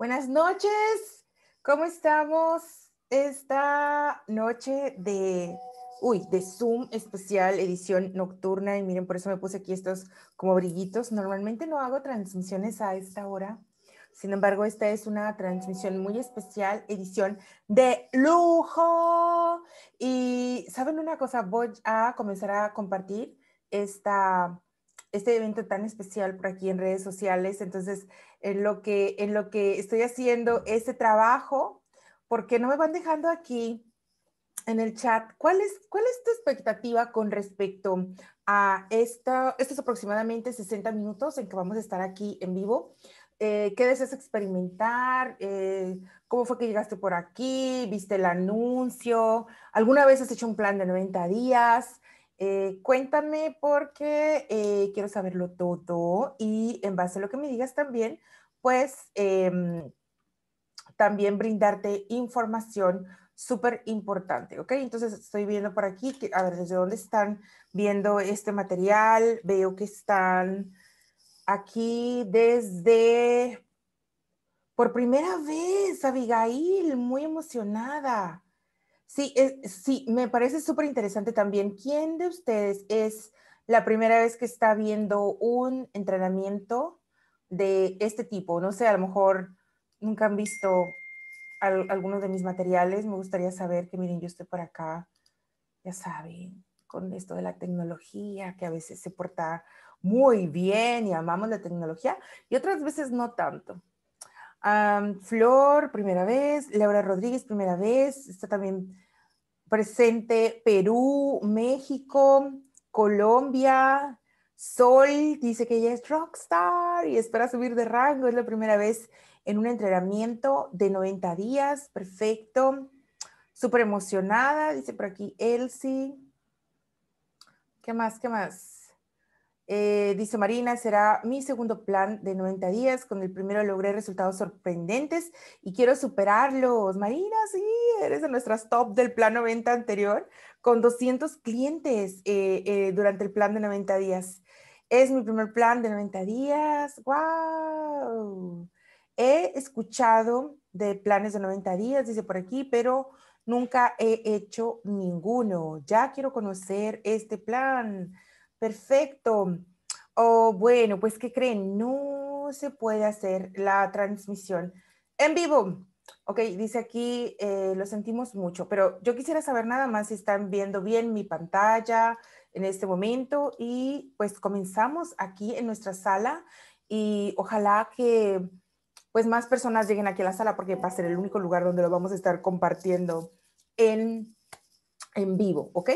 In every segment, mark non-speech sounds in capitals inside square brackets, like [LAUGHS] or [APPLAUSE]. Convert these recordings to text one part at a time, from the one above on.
Buenas noches, ¿cómo estamos esta noche de, uy, de Zoom especial, edición nocturna? Y miren, por eso me puse aquí estos como brillitos. Normalmente no hago transmisiones a esta hora. Sin embargo, esta es una transmisión muy especial, edición de lujo. Y saben una cosa, voy a comenzar a compartir esta, este evento tan especial por aquí en redes sociales. Entonces, en lo que, en lo que estoy haciendo este trabajo, porque no me van dejando aquí en el chat, ¿cuál es, cuál es tu expectativa con respecto a esta, estos aproximadamente 60 minutos en que vamos a estar aquí en vivo? Eh, ¿Qué deseas experimentar? Eh, ¿Cómo fue que llegaste por aquí? ¿Viste el anuncio? ¿Alguna vez has hecho un plan de 90 días? Eh, cuéntame porque eh, quiero saberlo todo y en base a lo que me digas también, pues em, también brindarte información súper importante, ¿ok? Entonces estoy viendo por aquí, a ver, desde dónde están viendo este material, veo que están aquí desde, por primera vez, Abigail, muy emocionada. Sí, sí, me parece súper interesante también. ¿Quién de ustedes es la primera vez que está viendo un entrenamiento de este tipo? No sé, a lo mejor nunca han visto algunos de mis materiales. Me gustaría saber que, miren, yo estoy por acá, ya saben, con esto de la tecnología, que a veces se porta muy bien y amamos la tecnología y otras veces no tanto. Flor, primera vez. Laura Rodríguez, primera vez. Está también presente Perú, México, Colombia. Sol dice que ella es rockstar y espera subir de rango. Es la primera vez en un entrenamiento de 90 días. Perfecto. Súper emocionada, dice por aquí Elsie. ¿Qué más? ¿Qué más? Eh, dice Marina, será mi segundo plan de 90 días. Con el primero logré resultados sorprendentes y quiero superarlos. Marina, sí, eres de nuestras top del plan 90 anterior, con 200 clientes eh, eh, durante el plan de 90 días. Es mi primer plan de 90 días. ¡Wow! He escuchado de planes de 90 días, dice por aquí, pero nunca he hecho ninguno. Ya quiero conocer este plan. Perfecto. Oh, bueno, pues ¿qué creen? No se puede hacer la transmisión en vivo. Ok, dice aquí, eh, lo sentimos mucho, pero yo quisiera saber nada más si están viendo bien mi pantalla en este momento y pues comenzamos aquí en nuestra sala y ojalá que pues más personas lleguen aquí a la sala porque va a ser el único lugar donde lo vamos a estar compartiendo en, en vivo, ¿ok?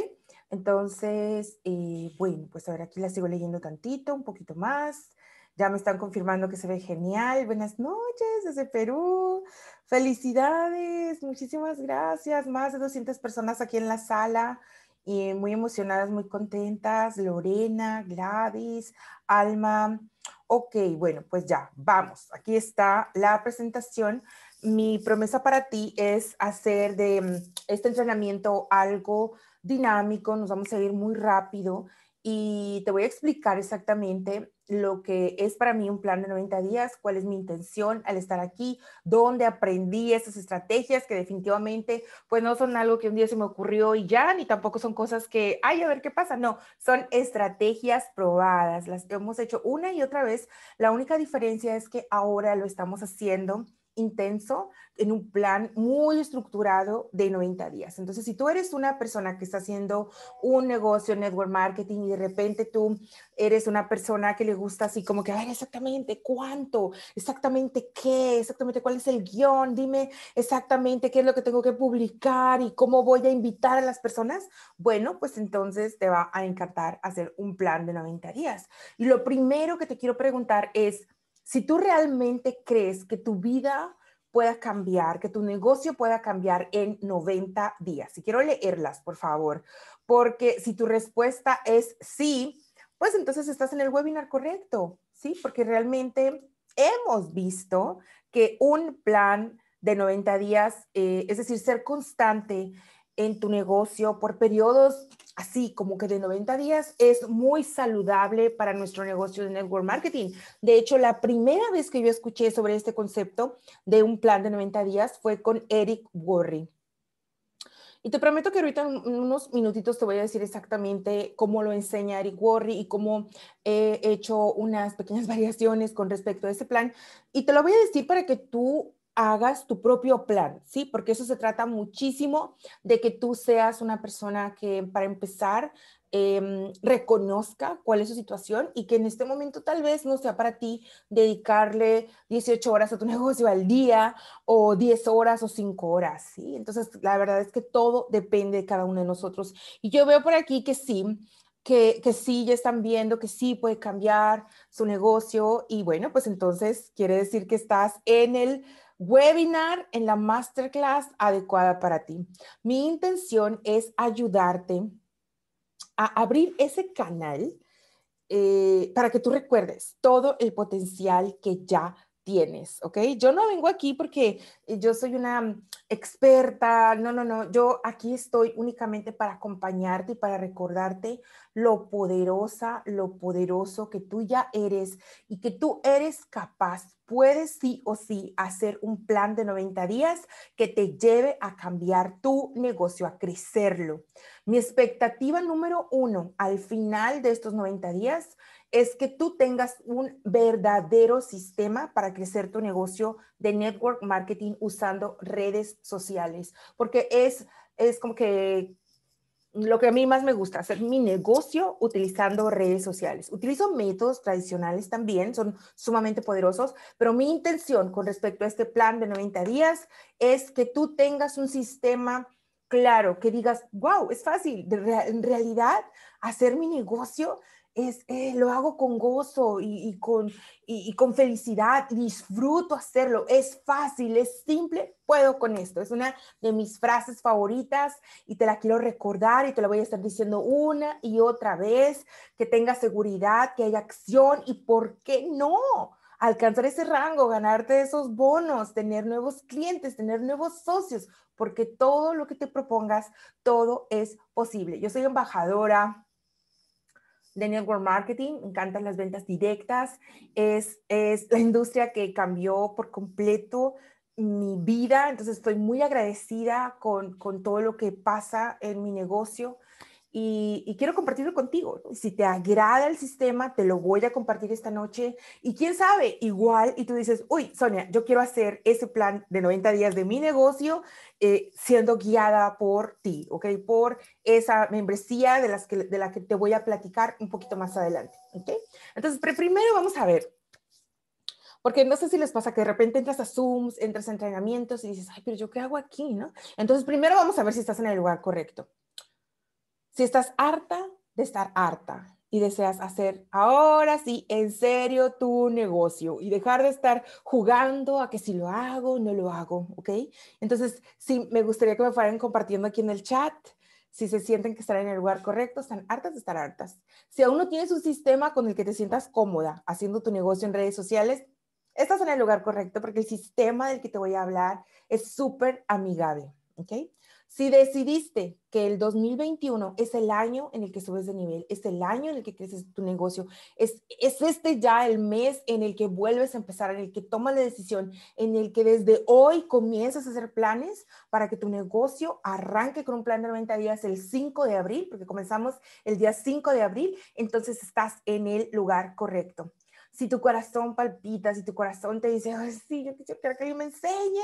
Entonces, eh, bueno, pues a ver, aquí la sigo leyendo tantito, un poquito más. Ya me están confirmando que se ve genial. Buenas noches desde Perú. Felicidades, muchísimas gracias. Más de 200 personas aquí en la sala y muy emocionadas, muy contentas. Lorena, Gladys, Alma. Ok, bueno, pues ya, vamos. Aquí está la presentación. Mi promesa para ti es hacer de mm, este entrenamiento algo dinámico, nos vamos a ir muy rápido y te voy a explicar exactamente lo que es para mí un plan de 90 días, cuál es mi intención al estar aquí, dónde aprendí esas estrategias que definitivamente pues no son algo que un día se me ocurrió y ya, ni tampoco son cosas que, ay, a ver qué pasa, no, son estrategias probadas, las hemos hecho una y otra vez, la única diferencia es que ahora lo estamos haciendo intenso en un plan muy estructurado de 90 días. Entonces, si tú eres una persona que está haciendo un negocio, network marketing, y de repente tú eres una persona que le gusta así como que, a ver, exactamente cuánto, exactamente qué, exactamente cuál es el guion, dime exactamente qué es lo que tengo que publicar y cómo voy a invitar a las personas, bueno, pues entonces te va a encantar hacer un plan de 90 días. Y lo primero que te quiero preguntar es, si tú realmente crees que tu vida pueda cambiar, que tu negocio pueda cambiar en 90 días. Y quiero leerlas, por favor, porque si tu respuesta es sí, pues entonces estás en el webinar correcto, ¿sí? Porque realmente hemos visto que un plan de 90 días, eh, es decir, ser constante en tu negocio por periodos así como que de 90 días es muy saludable para nuestro negocio de network marketing. De hecho, la primera vez que yo escuché sobre este concepto de un plan de 90 días fue con Eric Worre. Y te prometo que ahorita en unos minutitos te voy a decir exactamente cómo lo enseña Eric Worre y cómo he hecho unas pequeñas [LAUGHS] variaciones con respecto a ese plan. Y te lo voy a decir para que tú hagas tu propio plan, ¿sí? Porque eso se trata muchísimo de que tú seas una persona que, para empezar, em, reconozca cuál es su situación y que en este momento tal vez no sea para ti dedicarle 18 horas a tu [LAUGHS] negocio al día o 10 horas o 5 horas, ¿sí? Entonces, la verdad es que todo depende de cada uno de nosotros. Y yo veo por aquí que sí, que, que, sí, ya están viendo que sí puede cambiar su negocio y bueno, pues entonces quiere decir que estás en el webinar en la masterclass adecuada para ti. Mi intención es ayudarte a abrir ese canal eh, para que tú recuerdes todo el potencial que ya tienes, ¿ok? Yo no vengo aquí porque yo soy una experta, no, no, no, yo aquí estoy únicamente para acompañarte y para recordarte lo poderosa, lo poderoso que tú ya eres y que tú eres capaz, puedes sí o sí hacer un plan de 90 días que te lleve a cambiar tu negocio, a crecerlo. Mi expectativa número uno al final de estos 90 días es que tú tengas un verdadero sistema para crecer tu negocio de network marketing usando redes sociales, porque es, es como que lo que a mí más me gusta, hacer mi negocio utilizando redes sociales. Utilizo métodos tradicionales también, son sumamente poderosos, pero mi intención con respecto a este plan de 90 días es que tú tengas un sistema claro, que digas, wow, es fácil, en realidad hacer mi negocio es, eh, lo hago con gozo y, con, y, con felicidad, disfruto hacerlo, es fácil, es simple, puedo con esto. Es una de mis frases favoritas y te la quiero recordar y te la voy a estar diciendo una y otra vez, que tenga seguridad, que haya acción y por qué no alcanzar ese rango, ganarte esos bonos, tener nuevos clientes, tener nuevos socios, porque todo lo que te propongas, todo es posible. Yo soy embajadora de network marketing, me encantan las ventas directas, es, es la industria que cambió por completo mi vida, entonces estoy muy agradecida con, con todo lo que pasa en mi negocio y, quiero compartirlo contigo. Si te agrada el sistema, te lo voy a compartir esta noche. Y quién sabe, igual, y tú dices, uy, Sonia, yo quiero hacer ese plan de 90 días de mi negocio eh, siendo guiada por ti, ¿ok? Por esa membresía de, las que, de la que te voy a platicar un poquito más adelante, ¿ok? Entonces, primero vamos a ver. Porque no sé si les pasa que de repente entras a Zooms, entras a entrenamientos y dices, ay, pero yo qué hago aquí, ¿no? Entonces, primero vamos a ver si estás en el lugar correcto. Si estás harta de estar harta y deseas hacer ahora sí, en serio, tu negocio y dejar de estar jugando a que si lo hago, no lo hago, ¿ok? Entonces, sí, me gustaría que me fueran compartiendo aquí en el chat si se sienten que están en el lugar correcto, están hartas de estar hartas. Si aún no tienes un sistema con el que te sientas cómoda haciendo tu negocio en redes sociales, estás en el lugar correcto porque el sistema del que te voy a hablar es súper amigable, ¿ok? Si decidiste que el 2021 es el año en el que subes de nivel, es el año en el que creces tu negocio, es, es este ya el mes en el que vuelves a empezar, en el que tomas la decisión, en el que desde hoy comienzas a hacer planes para que tu negocio arranque con un plan de 90 días el 5 de abril, porque comenzamos el día 5 de abril, entonces estás en el lugar correcto si tu corazón palpita, si tu corazón te dice, sí, yo quiero que alguien me enseñe,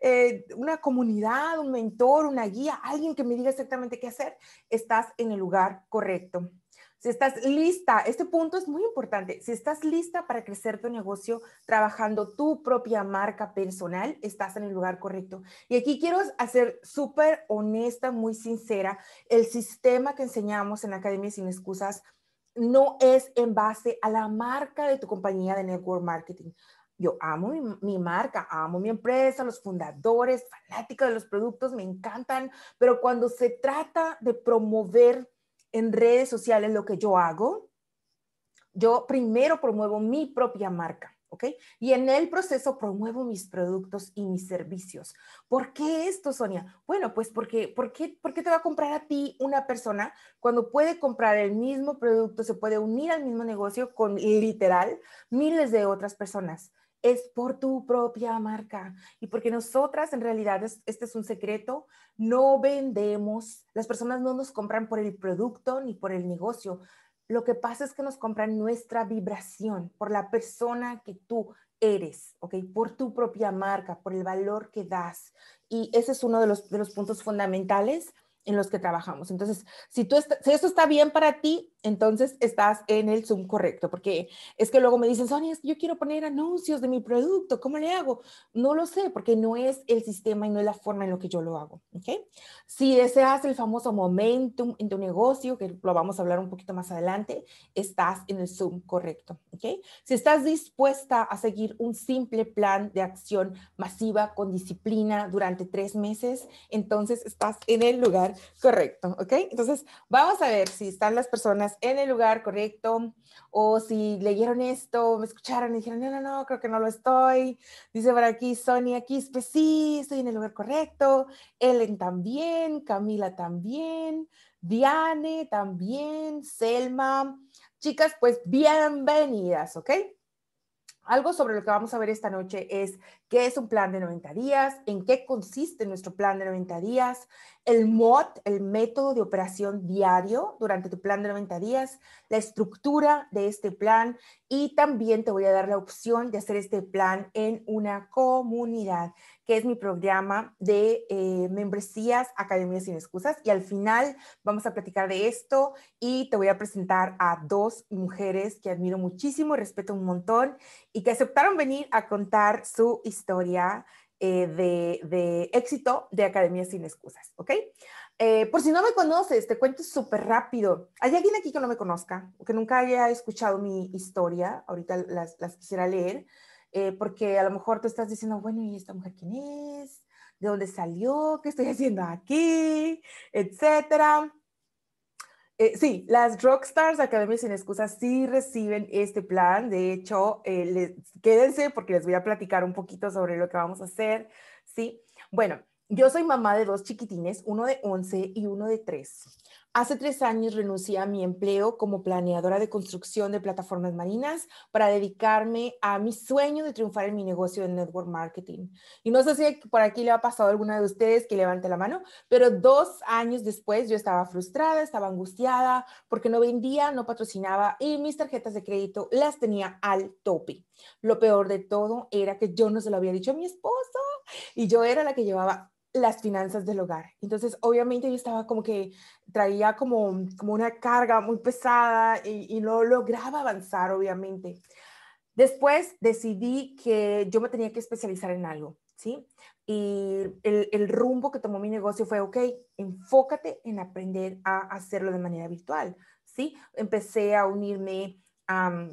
eh, una comunidad, un mentor, una guía, alguien que me diga exactamente qué hacer, estás en el lugar correcto. Si estás lista, este punto es muy importante, si estás lista para crecer tu negocio trabajando tu propia marca personal, estás en el lugar correcto. Y aquí quiero hacer súper honesta, muy sincera, el sistema que enseñamos en Academia Sin Excusas no es en base a la marca de tu compañía de network marketing. Yo amo mi, marca, amo mi empresa, los fundadores, fanática de los productos, me encantan, pero cuando se trata de promover en redes sociales lo que yo hago, yo primero promuevo mi propia marca. ¿Ok? Y en el proceso promuevo mis productos y mis servicios. ¿Por qué esto, Sonia? Bueno, pues porque, ¿por qué, ¿por qué te va a comprar a ti una persona cuando puede comprar el mismo producto, se puede unir al mismo negocio con literal miles de otras personas? es por tu propia marca y porque nosotras en realidad, este es un secreto, no vendemos, las personas no nos compran por el producto ni por el negocio, lo que pasa es que nos compran nuestra vibración, por la persona que tú eres, ¿ok? Por tu propia marca, por el valor que das. Y ese es uno de los, de los puntos fundamentales en los que trabajamos. Entonces, si, tú si esto está bien para ti, entonces estás en el Zoom correcto, porque es que luego me dicen, Sonia, yo quiero poner anuncios de mi producto, ¿cómo le hago? No lo sé, porque no es el sistema y no es la forma en lo que yo lo hago, ¿ok? Si deseas el famoso momentum en tu negocio, que lo vamos a hablar un poquito más adelante, estás en el Zoom correcto, ¿ok? Si estás dispuesta a seguir un simple plan de acción masiva con disciplina durante tres meses, entonces estás en el lugar correcto, ¿ok? Entonces, vamos a ver si están las personas en el lugar correcto o si leyeron esto, me escucharon y dijeron, no, no, no, creo que no lo estoy. Dice por aquí Sonia Quispe, sí, estoy en el lugar correcto. Ellen también, Camila también, Diane también, Selma. Chicas, pues bienvenidas, ¿ok? Algo sobre lo que vamos a ver esta noche es qué es un plan de 90 días, en qué consiste nuestro plan de 90 días, el MOD, el método de operación diario durante tu plan de 90 días, la estructura de este plan y también te voy a dar la opción de hacer este plan en una comunidad, que es mi programa de eh, membresías Academias sin excusas. Y al final vamos a platicar de esto y te voy a presentar a dos mujeres que admiro muchísimo respeto un montón y que aceptaron venir a contar su historia eh, de, éxito de Academia Sin Excusas, ¿ok? Eh, por si no me conoces, te cuento súper rápido. ¿Hay alguien aquí que no me conozca que nunca haya escuchado mi historia? Ahorita las, las quisiera leer, eh, porque a lo mejor tú estás diciendo, bueno, ¿y esta mujer quién es? ¿De dónde salió? ¿Qué estoy haciendo aquí? Etcétera. Eh, sí, las Rockstars Academia Sin Excusas sí reciben este plan. De hecho, eh, quédense porque les voy a platicar un poquito sobre lo que vamos a hacer. Sí, bueno, yo soy mamá de dos chiquitines, uno de 11 y uno de 3. Hace tres años renuncié a mi empleo como planeadora de construcción de plataformas marinas para dedicarme a mi sueño de triunfar en mi negocio de network marketing. Y no sé si por aquí le ha pasado a alguna de ustedes que levante la mano, pero dos años después yo estaba frustrada, estaba angustiada porque no vendía, no patrocinaba y mis tarjetas de crédito las tenía al tope. Lo peor de todo era que yo no se lo había dicho a mi esposo y yo era la que llevaba las finanzas del hogar. Entonces, obviamente yo estaba como que traía como, como una carga muy pesada y, no lograba avanzar, obviamente. Después decidí que yo me tenía que especializar en algo, ¿sí? Y el, el rumbo que tomó mi negocio fue, ok, enfócate en aprender a hacerlo de manera virtual, ¿sí? Empecé a unirme a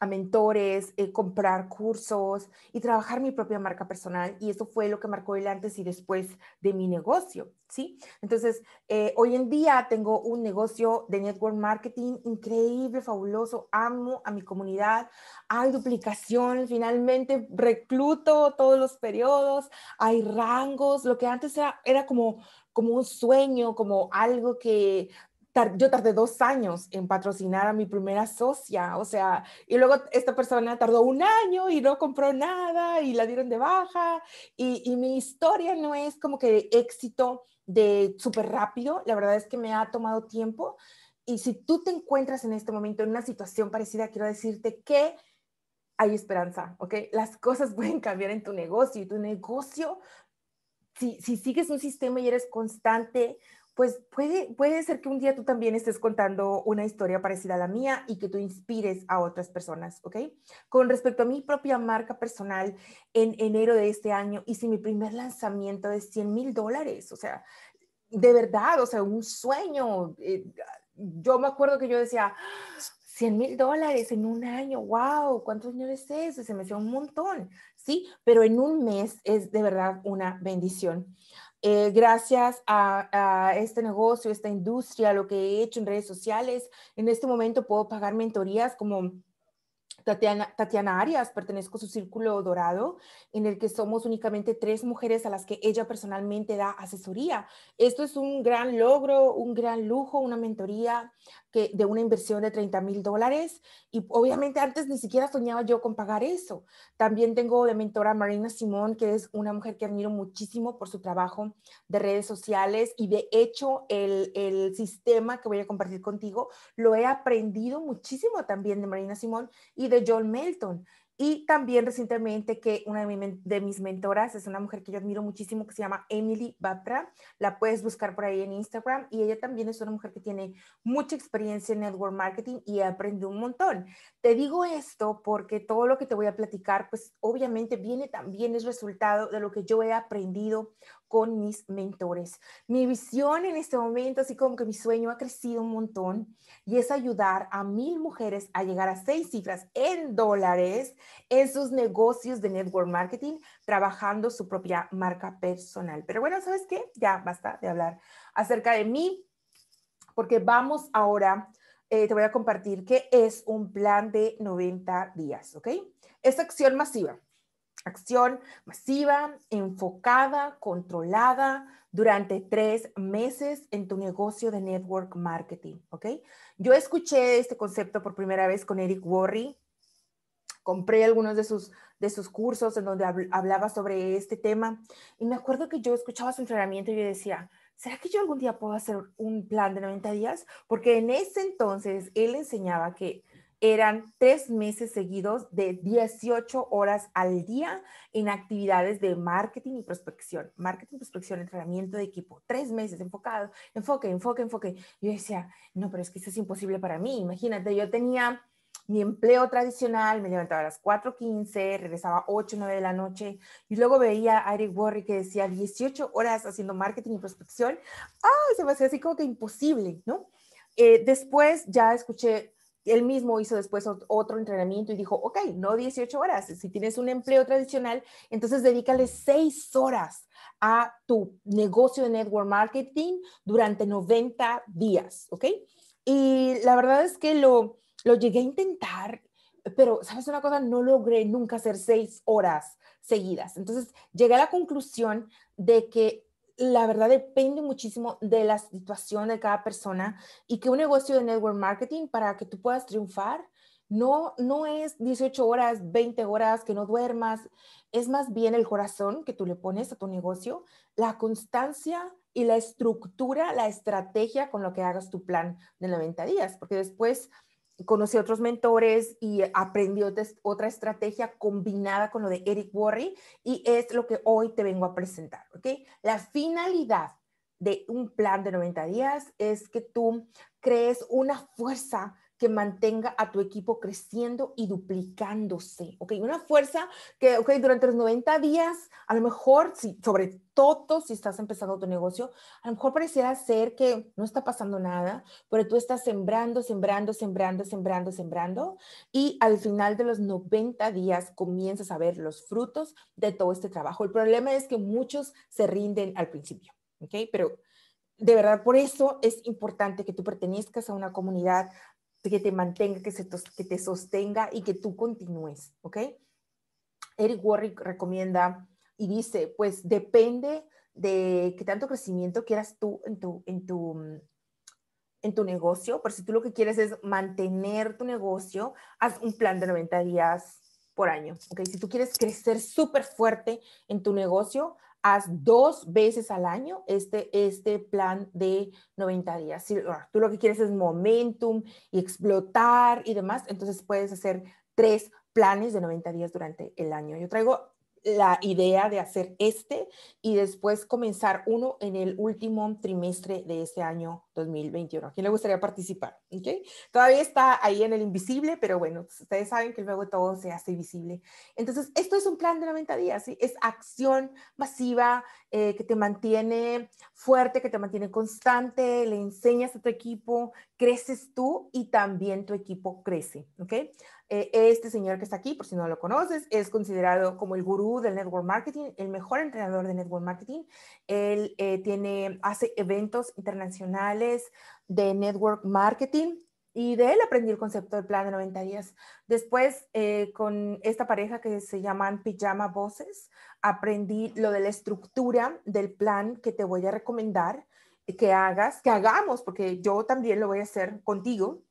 a mentores, eh, comprar cursos y trabajar mi propia marca personal. Y eso fue lo que marcó el antes y después de mi negocio, ¿sí? Entonces, eh, hoy en día tengo un negocio de network marketing increíble, fabuloso, amo a mi comunidad, hay duplicación, finalmente recluto todos los periodos, hay rangos, lo que antes era, era como como un sueño, como algo que yo tardé dos años en patrocinar a mi primera socia, o sea, y luego esta persona tardó un año y no compró nada y la dieron de baja. Y, y mi historia no es como que éxito de súper rápido, la verdad es que me ha tomado tiempo. Y si tú te encuentras en este momento en una situación parecida, quiero decirte que hay esperanza, ¿ok? Las cosas [LAUGHS] pueden cambiar en tu negocio y tu negocio, si, si sigues un sistema y eres constante, pues puede, puede ser que un día tú también estés contando una historia parecida a la mía y que tú inspires a otras personas, ¿ok? Con respecto a mi propia marca personal, en enero de este año hice mi primer lanzamiento de 100 mil dólares, o sea, de verdad, o sea, un sueño. Eh, yo me acuerdo que yo decía, 100 mil dólares en un año, wow, ¿cuántos años es eso? Se me hacía un montón, ¿sí? Pero en un mes es de verdad una bendición. Eh, gracias a, este negocio, esta industria, lo que he hecho en redes sociales, en este momento puedo pagar mentorías como Tatiana, Arias, pertenezco a su círculo dorado, en el que somos únicamente tres mujeres a las que ella personalmente da asesoría. Esto es un gran logro, un gran lujo, una mentoría que, de una inversión de 30 mil dólares. Y obviamente antes ni siquiera soñaba yo con pagar eso. También tengo de mentora Marina Simón, que es una mujer que admiro muchísimo por su trabajo de redes sociales. Y de hecho, el, el sistema que voy a compartir contigo lo he aprendido muchísimo también de Marina Simón y de John Melton. Y también recientemente que una de, mis mentoras es una mujer que yo admiro muchísimo que se llama Emily Batra. La puedes buscar por ahí en Instagram y ella también es una mujer que tiene mucha experiencia en network marketing y aprendido un montón. Te digo esto porque todo lo que te voy a platicar, pues obviamente viene también es resultado de lo que yo he aprendido con mis mentores. Mi visión en este momento, así como que mi sueño ha crecido un montón y es ayudar a mil mujeres a llegar a seis cifras en dólares en sus negocios de network marketing, trabajando su propia marca personal. Pero bueno, ¿sabes qué? Ya basta de hablar acerca de mí, porque vamos ahora, eh, te voy a compartir qué es un plan de 90 días, ¿ok? Esta acción masiva Acción masiva, enfocada, controlada durante tres meses en tu negocio de network marketing, ¿ok? Yo escuché este concepto por primera vez con Eric Worre. Compré algunos de sus, de sus cursos en donde hablaba sobre este tema y me acuerdo que yo escuchaba su entrenamiento y yo decía, ¿será que yo algún día puedo hacer un plan de 90 días? Porque en ese entonces él enseñaba que eran tres meses seguidos de 18 horas al día en actividades de marketing y prospección. Marketing, prospección, entrenamiento de equipo. Tres meses enfocado, enfoque, enfoque, enfoque. Yo decía, no, pero es que eso es imposible para mí. Imagínate, yo tenía mi empleo tradicional, me levantaba a las 4.15, regresaba a 8, 9 de la noche y luego veía a Eric Worre que decía 18 horas haciendo marketing y prospección. ¡Ah! Se me hacía así como que imposible, ¿no? Eh, después ya escuché él mismo hizo después otro entrenamiento y dijo, ok, no 18 horas, si tienes un empleo tradicional, entonces dedícale 6 horas a tu negocio de network marketing durante 90 días, ¿ok? Y la verdad es que lo, lo llegué a intentar, pero, ¿sabes una cosa? No logré nunca hacer 6 horas seguidas. Entonces, llegué a la conclusión de que la verdad depende muchísimo de la situación de cada persona y que un negocio de network marketing para que tú puedas triunfar no, no es 18 horas, 20 horas que no duermas, es más bien el corazón que tú le pones a tu negocio, la constancia y la estructura, la estrategia con lo que hagas tu plan de 90 días, porque después conocí otros mentores y aprendí otra estrategia combinada con lo de Eric Worre y es lo que hoy te vengo a presentar, ¿ok? La finalidad de un plan de 90 días es que tú crees una fuerza que mantenga a tu equipo creciendo y duplicándose, ¿ok? Una fuerza que, ok, durante los 90 días, a lo mejor, si, sobre todo si estás empezando tu negocio, a lo mejor pareciera ser que no está pasando nada, pero tú estás sembrando, sembrando, sembrando, sembrando, sembrando, y al final de los 90 días comienzas a ver los frutos de todo este trabajo. El problema es que muchos se rinden al principio, ¿ok? Pero de verdad, por eso es importante que tú pertenezcas a una comunidad que te mantenga, que, se que te sostenga y que tú continúes, ¿ok? Eric Warwick recomienda y dice, pues depende de qué tanto crecimiento quieras tú en tu, en tu, en tu negocio, pero si tú lo que quieres es mantener tu negocio, haz un plan de 90 días por año, ¿ok? Si tú quieres crecer súper fuerte en tu negocio, haz dos veces al año este, este plan de 90 días. Si ah, tú lo que quieres es momentum y explotar y demás, entonces puedes hacer tres planes de 90 días durante el año. Yo traigo la idea de hacer este y después comenzar uno en el último trimestre de este año 2021. ¿A quién le gustaría participar? ¿Okay? Todavía está ahí en el invisible, pero bueno, ustedes saben que luego todo se hace visible. Entonces, esto es un plan de 90 días, ¿sí? es acción masiva eh, que te mantiene fuerte, que te mantiene constante, le enseñas a tu equipo, creces tú y también tu equipo crece. ¿ok? Eh, este señor que está aquí, por si no lo conoces, es considerado como el gurú del network marketing, el mejor entrenador de network marketing. Él eh, tiene, hace eventos internacionales de network marketing Y de él aprendí el concepto del plan de 90 días. Después, eh, con esta pareja que se llaman Pijama Voces, aprendí lo de la estructura del plan que te voy a recomendar que hagas, que hagamos, porque yo también lo voy a hacer contigo.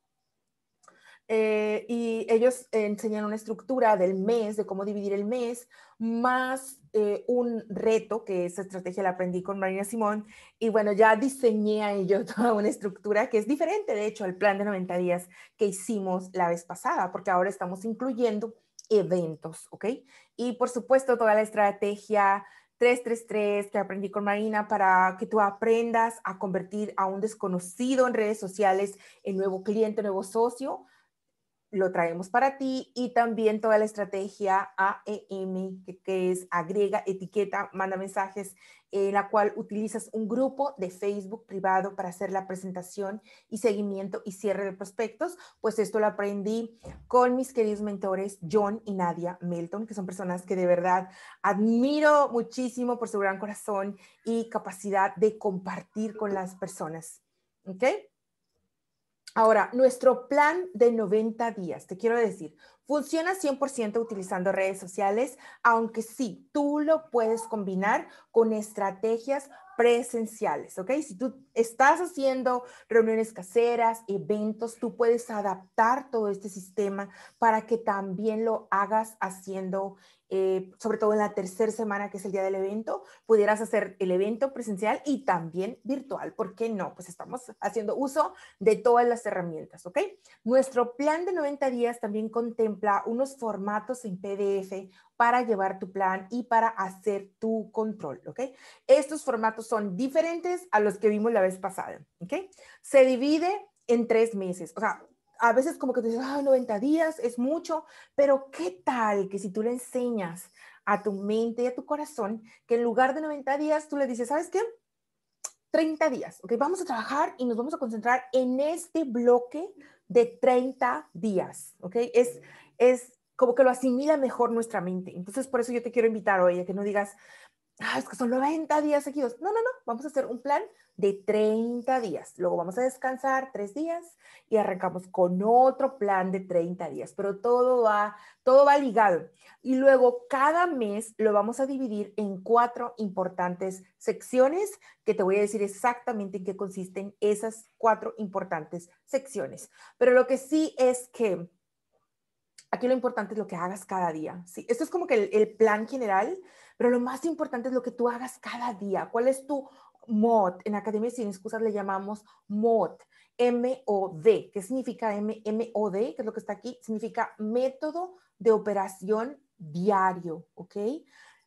Eh, y ellos enseñan una estructura del mes, de cómo dividir el mes, más eh, un reto, que esa estrategia la aprendí con Marina Simón. Y bueno, ya diseñé a ello [LAUGHS] toda una estructura que es diferente, de hecho, al plan de 90 días que hicimos la vez pasada, porque ahora estamos incluyendo eventos, ¿ok? Y por supuesto, toda la estrategia 333 que aprendí con Marina para que tú aprendas a convertir a un desconocido en redes sociales en nuevo cliente, nuevo socio lo traemos para ti y también toda la estrategia AEM, que, es agrega, etiqueta, manda mensajes, en la cual utilizas un grupo de Facebook privado para hacer la presentación y seguimiento y cierre de prospectos. Pues esto lo aprendí con mis queridos mentores John y Nadia Melton, que son personas que de verdad admiro muchísimo por su gran corazón y capacidad de compartir con las personas. ¿Ok? Ahora, nuestro plan de 90 días, te quiero decir, funciona 100% utilizando redes sociales, aunque sí, tú lo puedes combinar con estrategias presenciales, ¿ok? Si tú estás haciendo reuniones caseras, eventos, tú puedes adaptar todo este sistema para que también lo hagas haciendo eh, sobre todo en la tercera semana, que es el día del evento, pudieras hacer el evento presencial y también virtual. ¿Por qué no? Pues estamos haciendo uso de todas las herramientas, ¿ok? Nuestro plan de 90 días también contempla unos formatos en PDF para llevar tu plan y para hacer tu control, ¿ok? Estos formatos son diferentes a los que vimos la vez pasada, ¿ok? Se divide en tres meses, o sea, a veces como que te dices, ah, 90 días es mucho, pero ¿qué tal que si tú le enseñas a tu mente y a tu corazón que en lugar de 90 días tú le dices, ¿sabes qué? 30 días, ¿ok? Vamos a trabajar y nos vamos a concentrar en este bloque de 30 días, ¿ok? Es, es como que lo asimila mejor nuestra mente. Entonces, por eso yo te quiero invitar hoy a que no digas, ah, es que son 90 días seguidos. No, no, no, vamos a hacer un plan de 30 días. Luego vamos a descansar tres días y arrancamos con otro plan de 30 días, pero todo va, todo va ligado. Y luego cada mes lo vamos a dividir en cuatro importantes secciones que te voy a decir exactamente en qué consisten esas cuatro importantes secciones. Pero lo que sí es que aquí lo importante es lo que hagas cada día. ¿sí? Esto es como que el, el plan general, pero lo más importante es lo que tú hagas cada día. ¿Cuál es tu mod? En Academia Sin Excusas le llamamos mod. M-O-D. ¿Qué significa M-O-D? ¿Qué es lo que está aquí? Significa método de operación diario, ¿ok?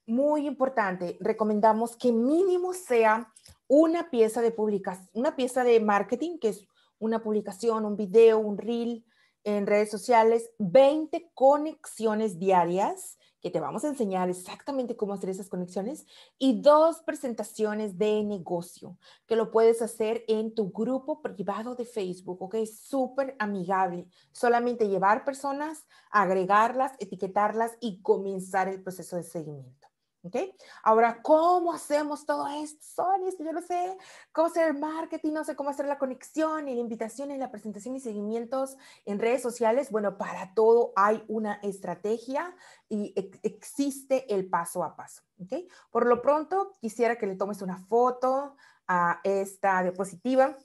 Muy importante, recomendamos que mínimo sea una pieza de publicación, una pieza de marketing, que es una publicación, un video, un reel en redes sociales, 20 conexiones diarias que te vamos a enseñar exactamente cómo hacer esas conexiones y dos presentaciones de negocio que lo puedes hacer en tu grupo privado de Facebook, ¿ok? Súper amigable. Solamente llevar personas, agregarlas, etiquetarlas y comenzar el proceso de seguimiento. ¿Ok? Ahora, ¿cómo hacemos todo esto? Sonia, es que yo no sé cómo hacer el marketing, no sé cómo hacer la conexión y la invitación y la presentación y seguimientos en redes sociales. Bueno, para todo hay una estrategia y existe el paso a paso. ¿Ok? Por lo pronto, quisiera que le tomes una foto a esta diapositiva.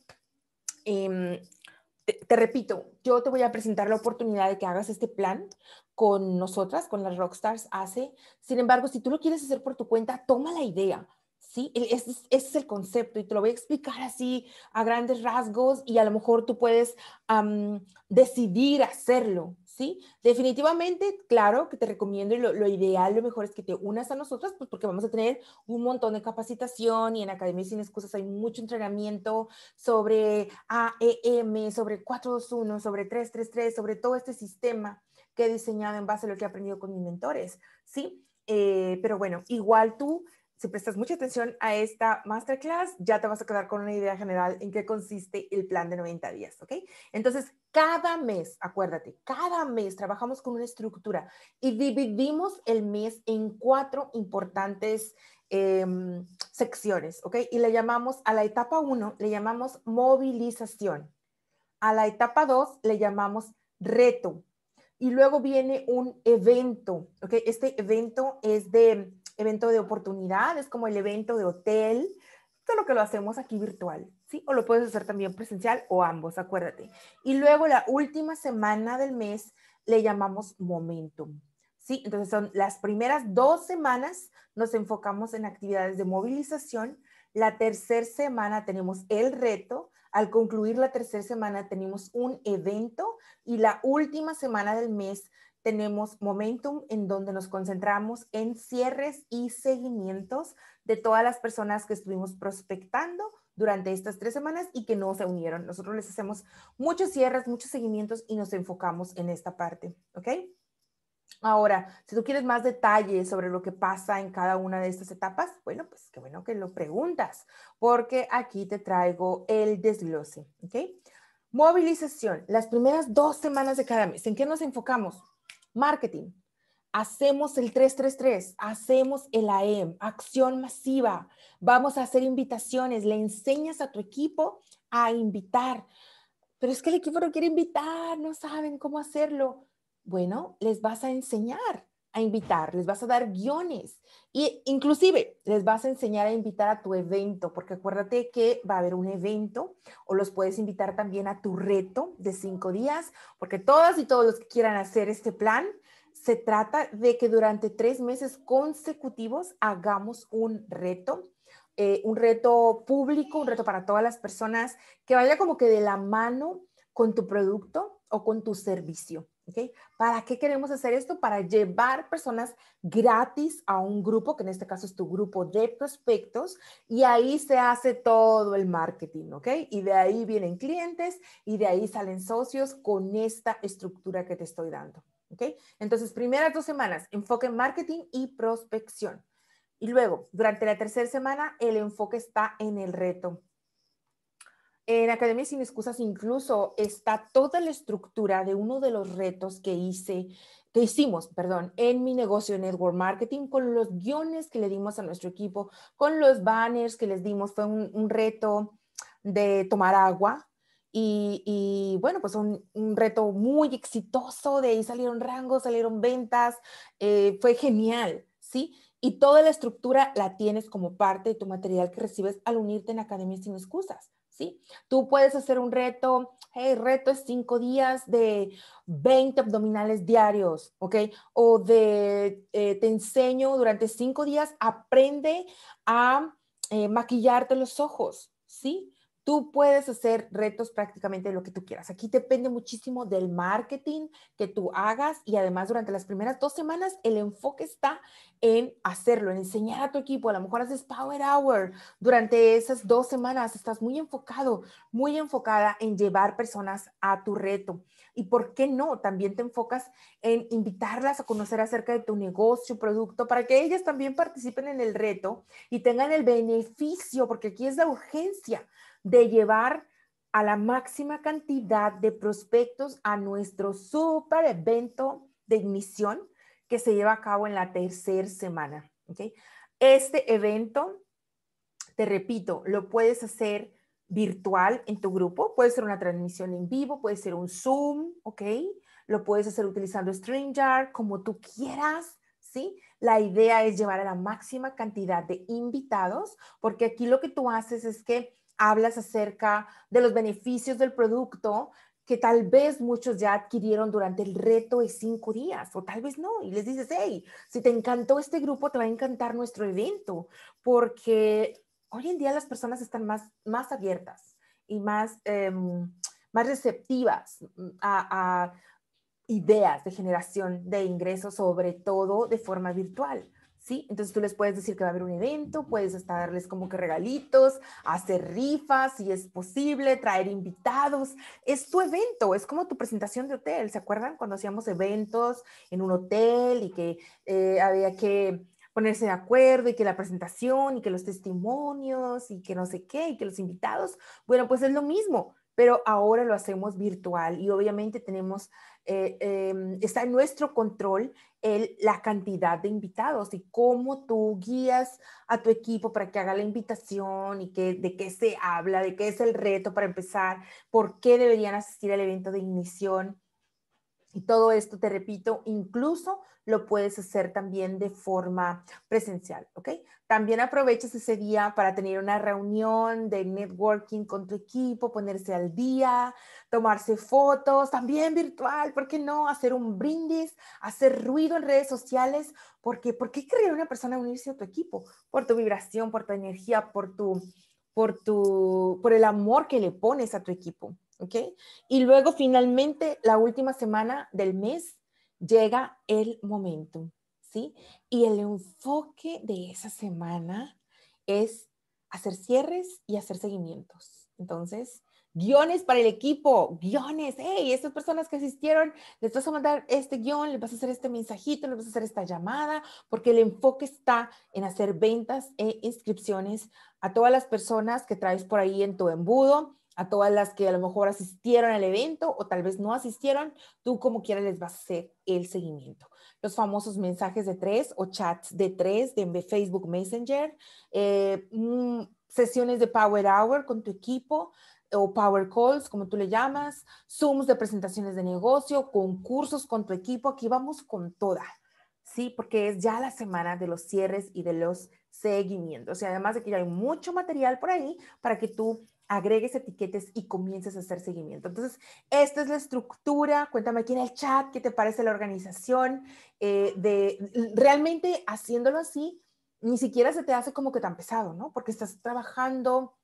Em, te, repito, yo te voy a presentar la oportunidad de que hagas este plan con nosotras, con las Rockstars hace. Sin embargo, si tú lo quieres hacer por tu cuenta, toma la idea. ¿sí? Ese es, el concepto y te lo voy a explicar así a grandes rasgos y a lo mejor tú puedes decidir hacerlo, ¿sí? Definitivamente, claro que te recomiendo y lo, ideal, lo mejor es que te unas a nosotras, pues porque vamos a tener un montón de capacitación y en Academia Sin Excusas hay mucho entrenamiento sobre AEM, sobre 421, sobre 333, sobre todo este sistema que he diseñado en base a lo que he aprendido con mis mentores, ¿sí? Eh, pero bueno, igual tú si prestas mucha atención a esta masterclass, ya te vas a quedar con una idea general en qué consiste el plan de 90 días, ¿ok? Entonces, cada mes, acuérdate, cada mes trabajamos con una estructura y dividimos el mes en cuatro importantes em, secciones, ¿ok? Y le llamamos, a la etapa uno, le llamamos movilización. A la etapa 2 le llamamos reto. Y luego viene un evento, ¿ok? Este evento es de evento de oportunidad, es como el evento de hotel, lo que lo hacemos aquí virtual, ¿sí? O lo puedes hacer también presencial o ambos, acuérdate. Y luego la última semana del mes le llamamos momentum, ¿sí? Entonces son las primeras dos semanas nos enfocamos en actividades de movilización. La tercera semana tenemos el reto. Al concluir la tercera semana tenemos un evento y la última semana del mes tenemos Momentum en donde nos concentramos en cierres y seguimientos de todas las personas que estuvimos prospectando durante estas tres semanas y que no se unieron. Nosotros les hacemos muchos cierres, muchos seguimientos y nos enfocamos en esta parte, ¿ok? Ahora, si tú quieres más detalles sobre lo que pasa en cada una de estas etapas, bueno, pues qué bueno que lo preguntas, porque aquí te traigo el desglose, ¿ok? Movilización, las primeras dos semanas de cada mes, ¿en qué nos enfocamos? Marketing. Hacemos el 333, hacemos el AEM, acción masiva. Vamos a hacer invitaciones, le enseñas a tu equipo a invitar. Pero es que el equipo no quiere invitar, no saben cómo hacerlo. Bueno, les vas a enseñar a invitar, les vas a dar guiones y inclusive les vas a enseñar a invitar a tu evento, porque acuérdate que va a haber un evento o los puedes invitar también a tu reto de cinco días, porque todas y todos los que quieran hacer este plan, se trata de que durante tres meses consecutivos hagamos un reto, eh, un reto público, un reto para todas las personas, que vaya como que de la mano con tu producto o con tu servicio. ¿Para qué queremos hacer esto? Para llevar personas gratis a un grupo, que en este caso es tu grupo de prospectos, y ahí se hace todo el marketing, ¿ok? Y de ahí vienen clientes y de ahí salen socios con esta estructura que te estoy dando, ¿ok? Entonces, primeras dos semanas, enfoque en marketing y prospección. Y luego, durante la tercera semana, el enfoque está en el reto. En Academia Sin Excusas incluso está toda la estructura de uno de los retos que hice, que hicimos, perdón, en mi negocio Network Marketing con los guiones que le dimos a nuestro equipo, con los banners que les dimos. Fue un, reto de tomar agua, y, bueno, pues un, un, reto muy exitoso, de ahí salieron rangos, salieron ventas, eh, fue genial, ¿sí? Y toda la estructura la tienes como parte de tu material que recibes al unirte en Academia Sin Excusas. ¿Sí? Tú puedes hacer un reto, el reto es cinco días de 20 abdominales diarios, ¿ok? O de, eh, te enseño durante cinco días, aprende a eh, maquillarte los ojos, ¿sí? Tú puedes hacer retos prácticamente lo que tú quieras. Aquí depende muchísimo del marketing que tú hagas y además durante las primeras dos semanas el enfoque está en hacerlo, en enseñar a tu equipo. A lo mejor haces Power Hour. Durante esas dos semanas estás muy enfocado, muy enfocada en llevar personas a tu reto. Y por qué no, también te enfocas en invitarlas a conocer acerca de tu negocio, producto, para que ellas también participen en el reto y tengan el beneficio, porque aquí es la urgencia de llevar a la máxima cantidad de prospectos a nuestro super evento de ignición que se lleva a cabo en la tercera semana. Este evento, te repito, lo puedes hacer virtual en tu grupo, puede ser una transmisión en vivo, puede ser un Zoom, ¿ok? Lo puedes hacer utilizando StreamYard, como tú quieras, ¿sí? La idea es llevar a la máxima cantidad de invitados, porque aquí lo que tú haces es que hablas acerca de los beneficios del producto que tal vez muchos ya adquirieron durante el reto de cinco días, o tal vez no, y les dices, hey, si te encantó este grupo, te va a encantar nuestro evento, porque hoy en día las personas están más, más abiertas y más, em, más receptivas a, a ideas de generación de ingresos, sobre todo de forma virtual. ¿Sí? Entonces tú les puedes decir que va a haber un evento, puedes hasta darles como que regalitos, hacer rifas si es posible, traer invitados. Es tu evento, es como tu presentación de hotel. ¿Se acuerdan cuando hacíamos eventos en un hotel y que eh, había que ponerse de acuerdo y que la presentación y que los testimonios y que no sé qué y que los invitados? Bueno, pues es lo mismo. pero ahora lo hacemos virtual y obviamente tenemos, eh, em, está en nuestro control el, la cantidad de invitados y cómo tú guías a tu equipo para que haga la invitación y que, de qué se habla, de qué es el reto para empezar, por qué deberían asistir al evento de ignición. Y todo esto, te repito, incluso lo puedes hacer también de forma presencial, ¿ok? También aprovechas ese día para tener una reunión de networking con tu equipo, ponerse al día, tomarse fotos, también virtual, ¿por qué no? Hacer un brindis, hacer ruido en redes sociales, porque ¿por qué querría una persona unirse a tu equipo? Por tu vibración, por tu energía, por tu, por tu, por el amor que le pones a tu equipo, ¿ok? Y luego finalmente la última semana del mes llega el momento, ¿sí? Y el enfoque de esa semana es hacer cierres y hacer seguimientos. Entonces, guiones para el equipo, guiones, hey, estas personas que asistieron, les vas a mandar este guion, les vas a hacer este mensajito, les vas a hacer esta llamada, porque el enfoque está en hacer ventas e inscripciones a todas las personas que traes por ahí en tu embudo a todas las que a lo mejor asistieron al evento o tal vez no asistieron, tú como quieras les vas a hacer el seguimiento. Los famosos mensajes de tres o chats de tres de Facebook Messenger, eh, mm, sesiones de Power Hour con tu equipo o Power Calls, como tú le llamas, Zooms de presentaciones de negocio, concursos con tu equipo. Aquí vamos con toda, ¿sí? Porque es ya la semana de los cierres y de los seguimientos. Y además de que ya hay mucho material por ahí para que tú agregues etiquetes y comiences a hacer seguimiento. Entonces, esta es la estructura. Cuéntame aquí en el chat qué te parece la organización. Eh, de realmente haciéndolo así, ni siquiera se te hace como que tan pesado, ¿no? Porque estás trabajando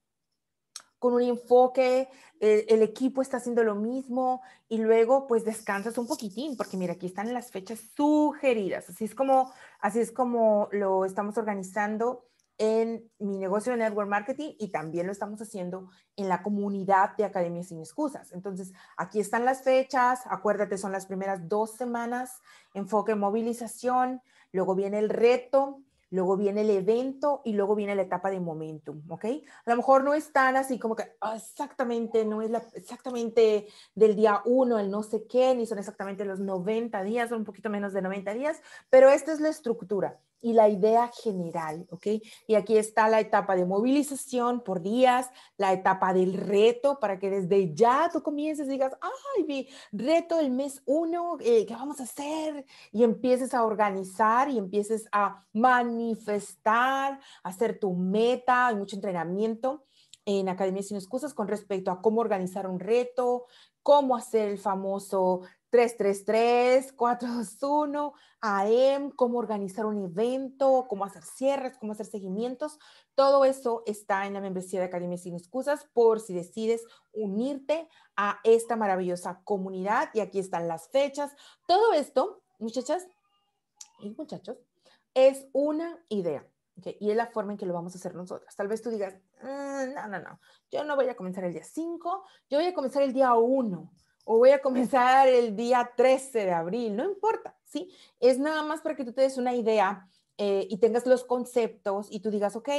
con un enfoque, el, equipo está haciendo lo mismo y luego pues descansas un poquitín, porque mira, aquí están las fechas sugeridas. Así es como, así es como lo estamos organizando en mi negocio de network marketing y también lo estamos haciendo en la comunidad de Academias Sin Excusas. Entonces, aquí están las fechas, acuérdate, son las primeras dos semanas, enfoque movilización, luego viene el reto, luego viene el evento y luego viene la etapa de momentum, ¿ok? A lo mejor no es tan así como que ah, exactamente, no es la, exactamente del día uno, el no sé qué, ni son exactamente los 90 días, son un poquito menos de 90 días, pero esta es la estructura y la idea general, ¿ok? Y aquí está la etapa de movilización por días, la etapa del reto para que desde ya tú comiences y digas, ay, mi reto del mes uno, eh, ¿qué vamos a hacer? Y empieces a organizar y empieces a manifestar, hacer tu meta, hay mucho entrenamiento en Academia Sin Excusas con respecto a cómo organizar un reto, cómo hacer el famoso 333, 421, AM, cómo organizar un evento, cómo hacer cierres, cómo hacer seguimientos. Todo eso está en la membresía de Academia Sin Excusas por si decides unirte a esta maravillosa comunidad. Y aquí están las fechas. Todo esto, muchachas y muchachos, es una idea. Y es la forma en que lo vamos a hacer nosotras. Tal vez tú digas, ah, no, no, no, yo no voy a comenzar el día 5, yo voy a comenzar el día 1 o voy a comenzar el día 13 de abril, no importa, ¿sí? Es nada más para que tú te des una idea eh, y tengas los conceptos y tú digas, ok,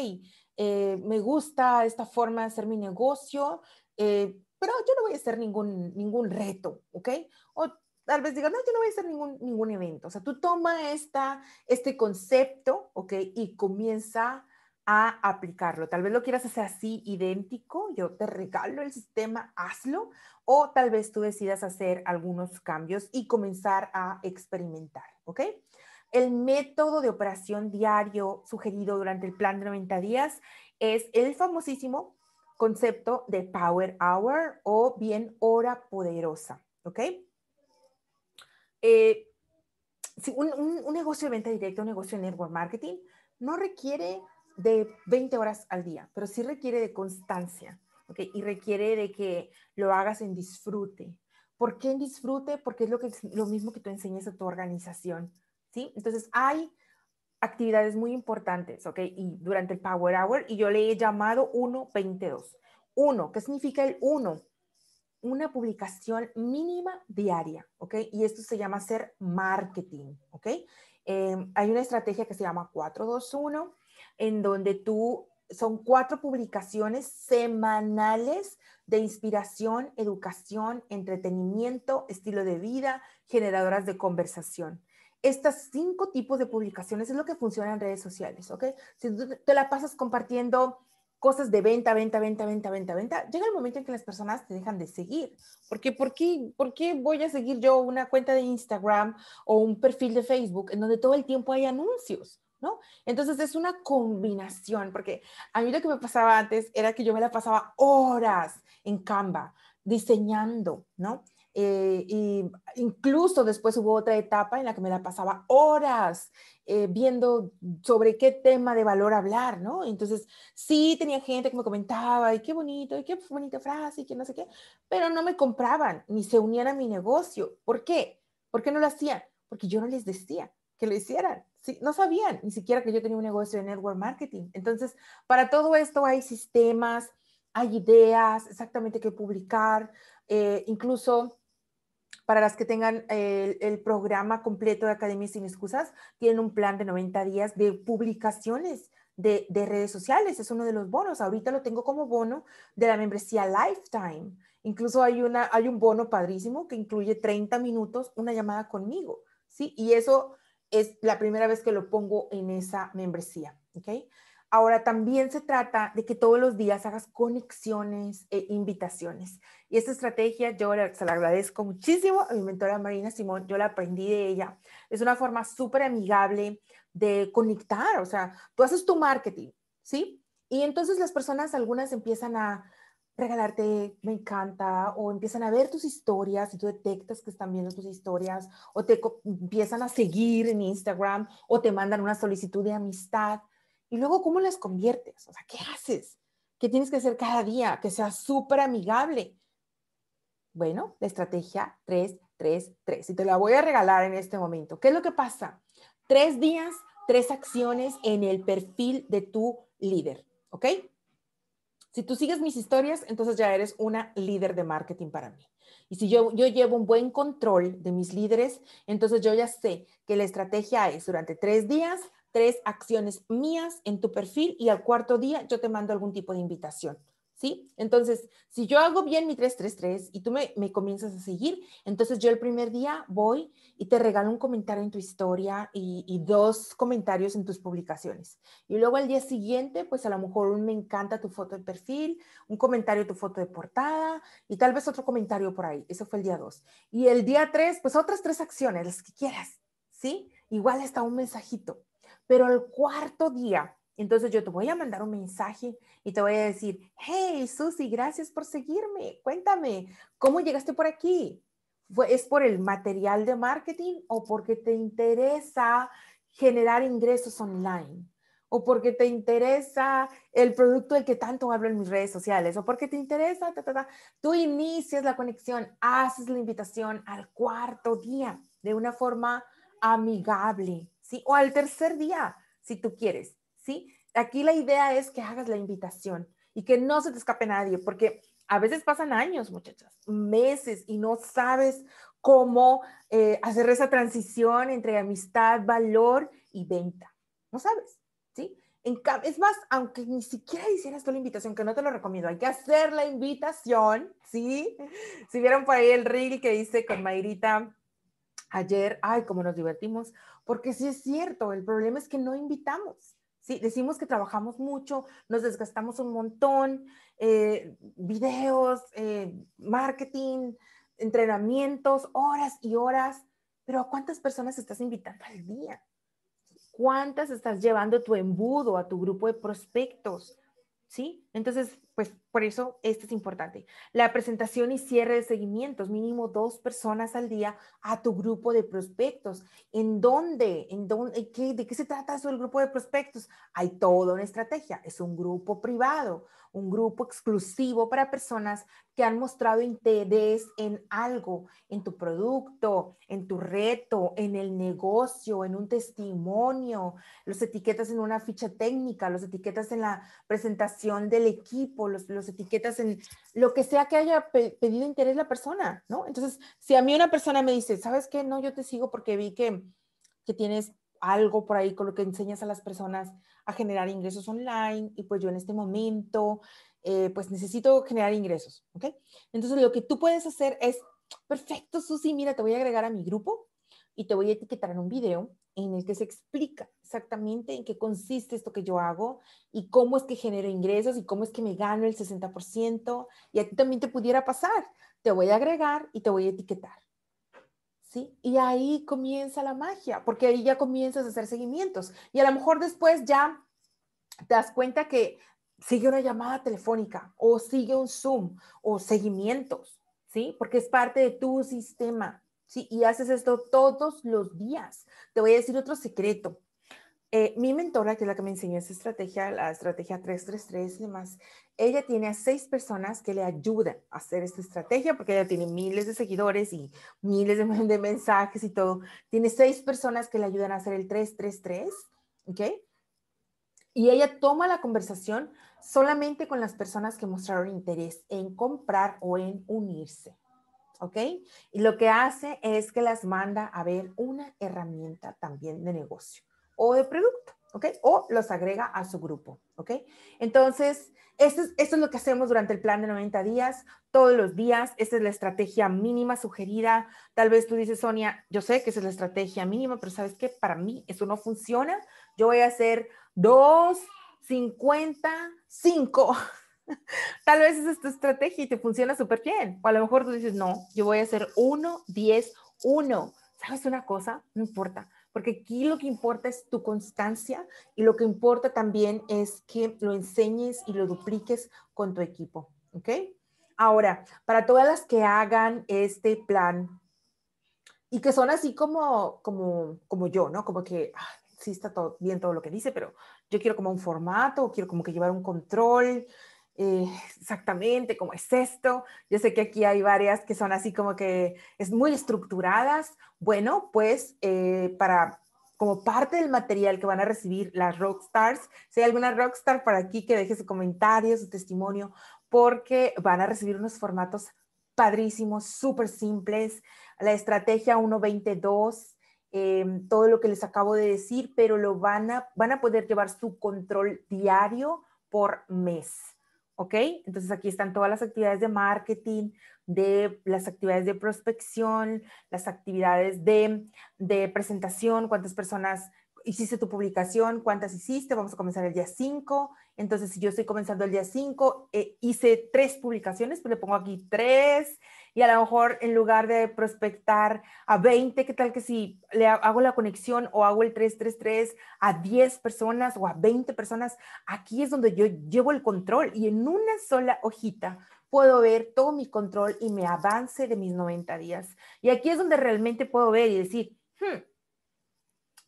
eh, me gusta esta forma de hacer mi negocio, eh, pero yo no voy a hacer ningún, ningún reto, ¿ok? O tal vez digas, no, yo no voy a hacer ningún, ningún evento. O sea, tú toma esta, este concepto, ¿ok? Y comienza a aplicarlo. Tal vez lo quieras hacer así, idéntico, yo te regalo el sistema, hazlo, o tal vez tú decidas hacer algunos cambios y comenzar a experimentar, ¿ok? El método de operación diario sugerido durante el plan de 90 días es el famosísimo concepto de Power Hour o bien hora poderosa, ¿ok? Eh, un, un negocio de venta directa, un negocio de network marketing, no requiere de 20 horas al día, pero sí requiere de constancia, ¿ok? Y requiere de que lo hagas en disfrute. ¿Por qué en disfrute? Porque es lo, que, lo mismo que tú enseñas a tu organización, ¿sí? Entonces, hay actividades muy importantes, ¿ok? Y durante el Power Hour, y yo le he llamado 1.22. 1, ¿qué significa el 1? Una publicación mínima diaria, ¿ok? Y esto se llama hacer marketing, ¿ok? Em, hay una estrategia que se llama 421 en donde tú son cuatro publicaciones semanales de inspiración, educación, entretenimiento, estilo de vida, generadoras de conversación. Estas cinco tipos de publicaciones es lo que funciona en redes sociales, ¿ok? Si tú te la pasas compartiendo cosas de venta, venta, venta, venta, venta, venta, llega el momento en que las personas te dejan de seguir. Porque ¿por qué, ¿por qué voy a seguir yo una cuenta de Instagram o un perfil de Facebook en donde todo el tiempo hay anuncios? ¿No? Entonces es una combinación, porque a mí lo que me pasaba antes era que yo me la pasaba horas en Canva diseñando, ¿no? Eh, y incluso después hubo otra etapa en la que me la pasaba horas eh, viendo sobre qué tema de valor hablar, ¿no? Entonces, sí tenía gente que me comentaba, y qué bonito, y qué bonita frase, y qué no sé qué, pero no me compraban ni se unían a mi negocio. ¿Por qué? ¿Por qué no lo hacían? Porque yo no les decía que lo hicieran. No sabían ni siquiera que yo tenía un negocio de network marketing. Entonces, para todo esto hay sistemas, hay ideas exactamente que publicar, eh, incluso para las que tengan el, programa completo de Academia Sin Excusas, tienen un plan de 90 días de publicaciones de, redes sociales. Es uno de los bonos. Ahorita lo tengo como bono de la membresía Lifetime. Incluso hay, una, hay un bono padrísimo que incluye 30 minutos, una llamada conmigo. ¿sí? Y eso es la primera vez que lo pongo en esa membresía. ¿ok? Ahora también se trata de que todos los días hagas conexiones e invitaciones. Y esta estrategia yo se la agradezco muchísimo a mi mentora Marina Simón, yo la aprendí de ella. Es una forma súper amigable de conectar, o sea, tú haces tu marketing, ¿sí? Y entonces las personas, algunas empiezan a regalarte, me encanta, o empiezan a ver tus historias y tú detectas que están viendo tus historias, o te empiezan a seguir en Instagram, o te mandan una solicitud de amistad. Y luego, ¿cómo las conviertes? O sea, ¿qué haces? ¿Qué tienes que hacer cada día? Que sea súper amigable. Bueno, la estrategia 3, 3, 3. Y te la voy a regalar en este momento. ¿Qué es lo que pasa? Tres días, tres acciones en el perfil de tu líder. ¿Ok? Si tú sigues mis historias, entonces ya eres una líder de marketing para mí. Y si yo, yo llevo un buen control de mis líderes, entonces yo ya sé que la estrategia es durante tres días tres acciones mías en tu perfil y al cuarto día yo te mando algún tipo de invitación. ¿Sí? Entonces, si yo hago bien mi 333 y tú me, me, comienzas a seguir, entonces yo el primer día voy y te regalo un comentario en tu historia y, dos comentarios en tus publicaciones. Y luego al día siguiente, pues a lo mejor un me encanta tu foto de perfil, un comentario tu foto de portada y tal vez otro comentario por ahí. Eso fue el día 2. Y el día 3, pues otras tres acciones, las que quieras. ¿Sí? Igual está un mensajito. Pero el cuarto día, entonces yo te voy a mandar un mensaje y te voy a decir, hey, Susi, gracias por seguirme. Cuéntame, ¿cómo llegaste por aquí? ¿Es por el material de marketing o porque te interesa generar ingresos online? ¿O porque te interesa el producto del que tanto hablo en mis redes sociales? ¿O porque te interesa? Tú inicias la conexión, haces la invitación al cuarto día de una forma amigable, ¿sí? O al tercer día, si tú quieres, ¿sí? Aquí la idea es que hagas la invitación y que no se te escape nadie, porque a veces pasan años, muchachas, meses, y no sabes cómo eh, hacer esa transición entre amistad, valor y venta. No sabes, ¿sí? Es más, aunque ni siquiera hicieras tú la invitación, que no te lo recomiendo, hay que hacer la invitación, ¿sí? [LAUGHS] Si vieron por ahí el reel que hice con Mayrita ayer, ay, cómo nos divertimos, porque sí es cierto, el problema es que no invitamos. Sí, decimos que trabajamos mucho, nos desgastamos un montón, eh, videos, eh, marketing, entrenamientos, horas y horas, pero ¿a cuántas personas estás invitando al día? ¿Cuántas estás llevando tu embudo a tu grupo de prospectos? ¿Sí? Entonces, pues por eso esto es importante. La presentación y cierre de seguimientos, mínimo dos personas al día a tu grupo de prospectos. ¿En dónde? ¿En dónde? ¿De qué se trata eso del grupo de prospectos? Hay toda una estrategia. Es un grupo privado, un grupo exclusivo para personas que han mostrado interés en algo, en tu producto, en tu reto, en el negocio, en un testimonio. Los etiquetas en una ficha técnica, los etiquetas en la presentación del equipo los, etiquetas en lo que sea que haya pedido interés la persona, ¿no? Entonces, si a mí una persona me dice, ¿sabes qué? No, yo te sigo porque vi que, que tienes algo por ahí con lo que enseñas a las personas a generar ingresos online y pues yo en este momento eh, pues necesito generar ingresos, ¿ok? Entonces lo que tú puedes hacer es, perfecto, Susi, mira, te voy a agregar a mi grupo y te voy a etiquetar en un video en el que se explica exactamente en qué consiste esto que yo hago y cómo es que genero ingresos y cómo es que me gano el 60%. Y a ti también te pudiera pasar. Te voy a agregar y te voy a etiquetar. ¿Sí? Y ahí comienza la magia, porque ahí ya comienzas a hacer seguimientos. Y a lo mejor después ya te das cuenta que sigue una llamada telefónica o sigue un Zoom o seguimientos, ¿sí? Porque es parte de tu sistema. ¿Sí? Y haces esto todos los días. Te voy a decir otro secreto. Eh, mi mentora, que es la que me enseñó esa estrategia, la estrategia 333 y demás, ella tiene a seis personas que le ayudan a hacer esta estrategia porque ella tiene miles de seguidores y miles de, [LAUGHS] de mensajes y todo. Tiene seis personas que le ayudan a hacer el 333, ¿ok? Y ella toma la conversación solamente con las personas que mostraron interés en comprar o en unirse. ¿Ok? Y lo que hace es que las manda a ver una herramienta también de negocio o de producto, ¿ok? O los agrega a su grupo, ¿ok? Entonces, esto es, esto es lo que hacemos durante el plan de 90 días, todos los días. Esta es la estrategia mínima sugerida. Tal vez tú dices, Sonia, yo sé que esa es la estrategia mínima, pero ¿sabes qué? Para mí eso no funciona. Yo voy a hacer dos, cincuenta, cinco. Tal vez esa es tu estrategia y te funciona súper bien. O a lo mejor tú dices, no, yo voy a hacer uno, diez, uno. ¿Sabes una cosa? No importa, porque aquí lo que importa es tu constancia y lo que importa también es que lo enseñes y lo dupliques con tu equipo. ¿Ok? Ahora, para todas las que hagan este plan y que son así como, como, como yo, ¿no? Como que ah, sí está todo bien todo lo que dice, pero yo quiero como un formato, quiero como que llevar un control, eh, exactamente cómo es esto. Yo sé que aquí hay varias que son así como que es muy estructuradas. Bueno, pues eh, para como parte del material que van a recibir las rockstars, si hay alguna rockstar para aquí que deje su comentario, su testimonio, porque van a recibir unos formatos padrísimos, súper simples, la estrategia 122, eh, todo lo que les acabo de decir, pero lo van a, van a poder llevar su control diario por mes. ¿Ok? Entonces aquí están todas las actividades de marketing, de las actividades de prospección, las actividades de, de presentación, cuántas personas hiciste tu publicación, cuántas hiciste, vamos a comenzar el día 5. Entonces, si yo estoy comenzando el día 5, eh, hice tres publicaciones, pues le pongo aquí tres y a lo mejor en lugar de prospectar a 20, ¿qué tal que si le hago la conexión o hago el 333 a 10 personas o a 20 personas? Aquí es donde yo llevo el control y en una sola hojita puedo ver todo mi control y me avance de mis 90 días. Y aquí es donde realmente puedo ver y decir, hmm,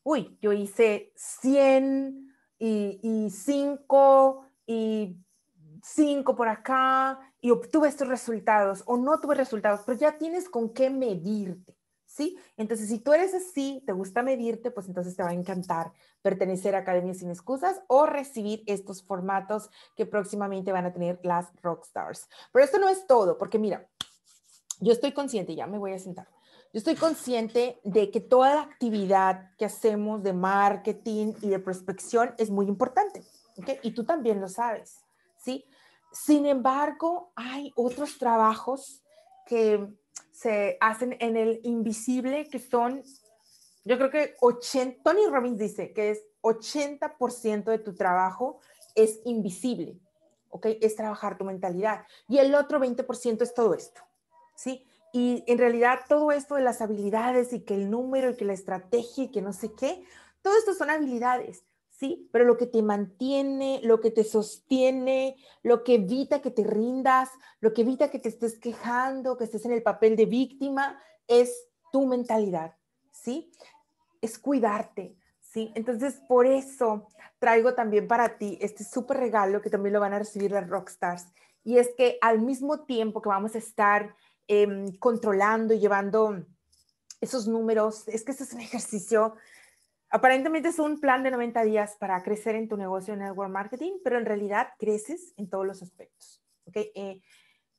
uy, yo hice 100 y, y 5 y 5 por acá y obtuve estos resultados o no tuve resultados, pero ya tienes con qué medirte, ¿sí? Entonces, si tú eres así, te gusta medirte, pues entonces te va a encantar pertenecer a Academia Sin Excusas o recibir estos formatos que próximamente van a tener las Rockstars. Pero esto no es todo, porque mira, yo estoy consciente, ya me voy a sentar. Yo estoy consciente de que toda la actividad que hacemos de marketing y de prospección es muy importante, ¿ok? Y tú también lo sabes, ¿sí? Sin embargo, hay otros trabajos que se hacen en el invisible que son, yo creo que 80, Tony Robbins dice que es 80% de tu trabajo es invisible, ¿ok? Es trabajar tu mentalidad. Y el otro 20% es todo esto, ¿sí? Y en realidad todo esto de las habilidades y que el número y que la estrategia y que no sé qué, todo esto son habilidades. ¿Sí? Pero lo que te mantiene, lo que te sostiene, lo que evita que te rindas, lo que evita que te estés quejando, que estés en el papel de víctima, es tu mentalidad, ¿sí? Es cuidarte, ¿sí? Entonces, por eso traigo también para ti este súper regalo que también lo van a recibir las rockstars. Y es que al mismo tiempo que vamos a estar em, controlando y llevando esos números, es que este es un ejercicio Aparentemente es un plan de 90 días para crecer en tu negocio en network marketing, pero en realidad creces en todos los aspectos. ¿okay? Eh,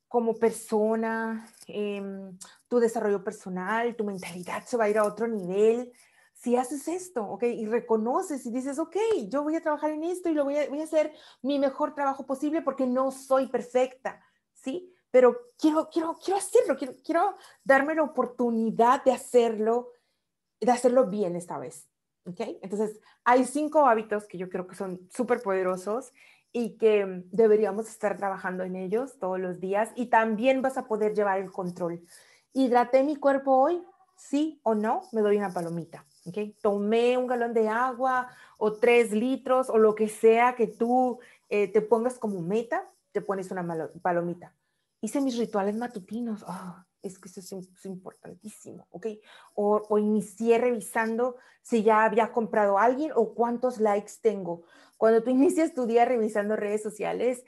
como persona, em, tu desarrollo personal, tu mentalidad se va a ir a otro nivel, si haces esto, ¿ok? Y reconoces y dices, ok, yo voy a trabajar en esto y lo voy a, voy a hacer mi mejor trabajo posible porque no soy perfecta, ¿sí? Pero quiero, quiero, quiero hacerlo, quiero, quiero darme la oportunidad de hacerlo, de hacerlo bien esta vez, ¿ok? Entonces, hay cinco hábitos que yo creo que son súper poderosos y que deberíamos estar trabajando en ellos todos los días y también vas a poder llevar el control. ¿Hidraté mi cuerpo hoy? Sí o no, me doy una palomita. ¿okay? Tomé un galón de agua o tres litros o lo que sea que tú eh, te pongas como meta, te pones una palomita. Hice mis rituales matutinos. Ah, es que eso es, importantísimo, ¿ok? O, o, inicié revisando si ya había comprado alguien o cuántos likes tengo. Cuando tú [LAUGHS] inicias tu día revisando redes sociales,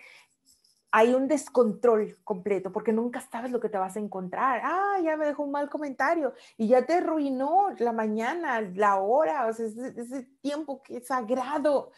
hay un descontrol completo porque nunca sabes lo que te vas a encontrar. Ah, ya me dejó un mal comentario y ya te arruinó la mañana, la hora, o sea, ese, tiempo que es sagrado.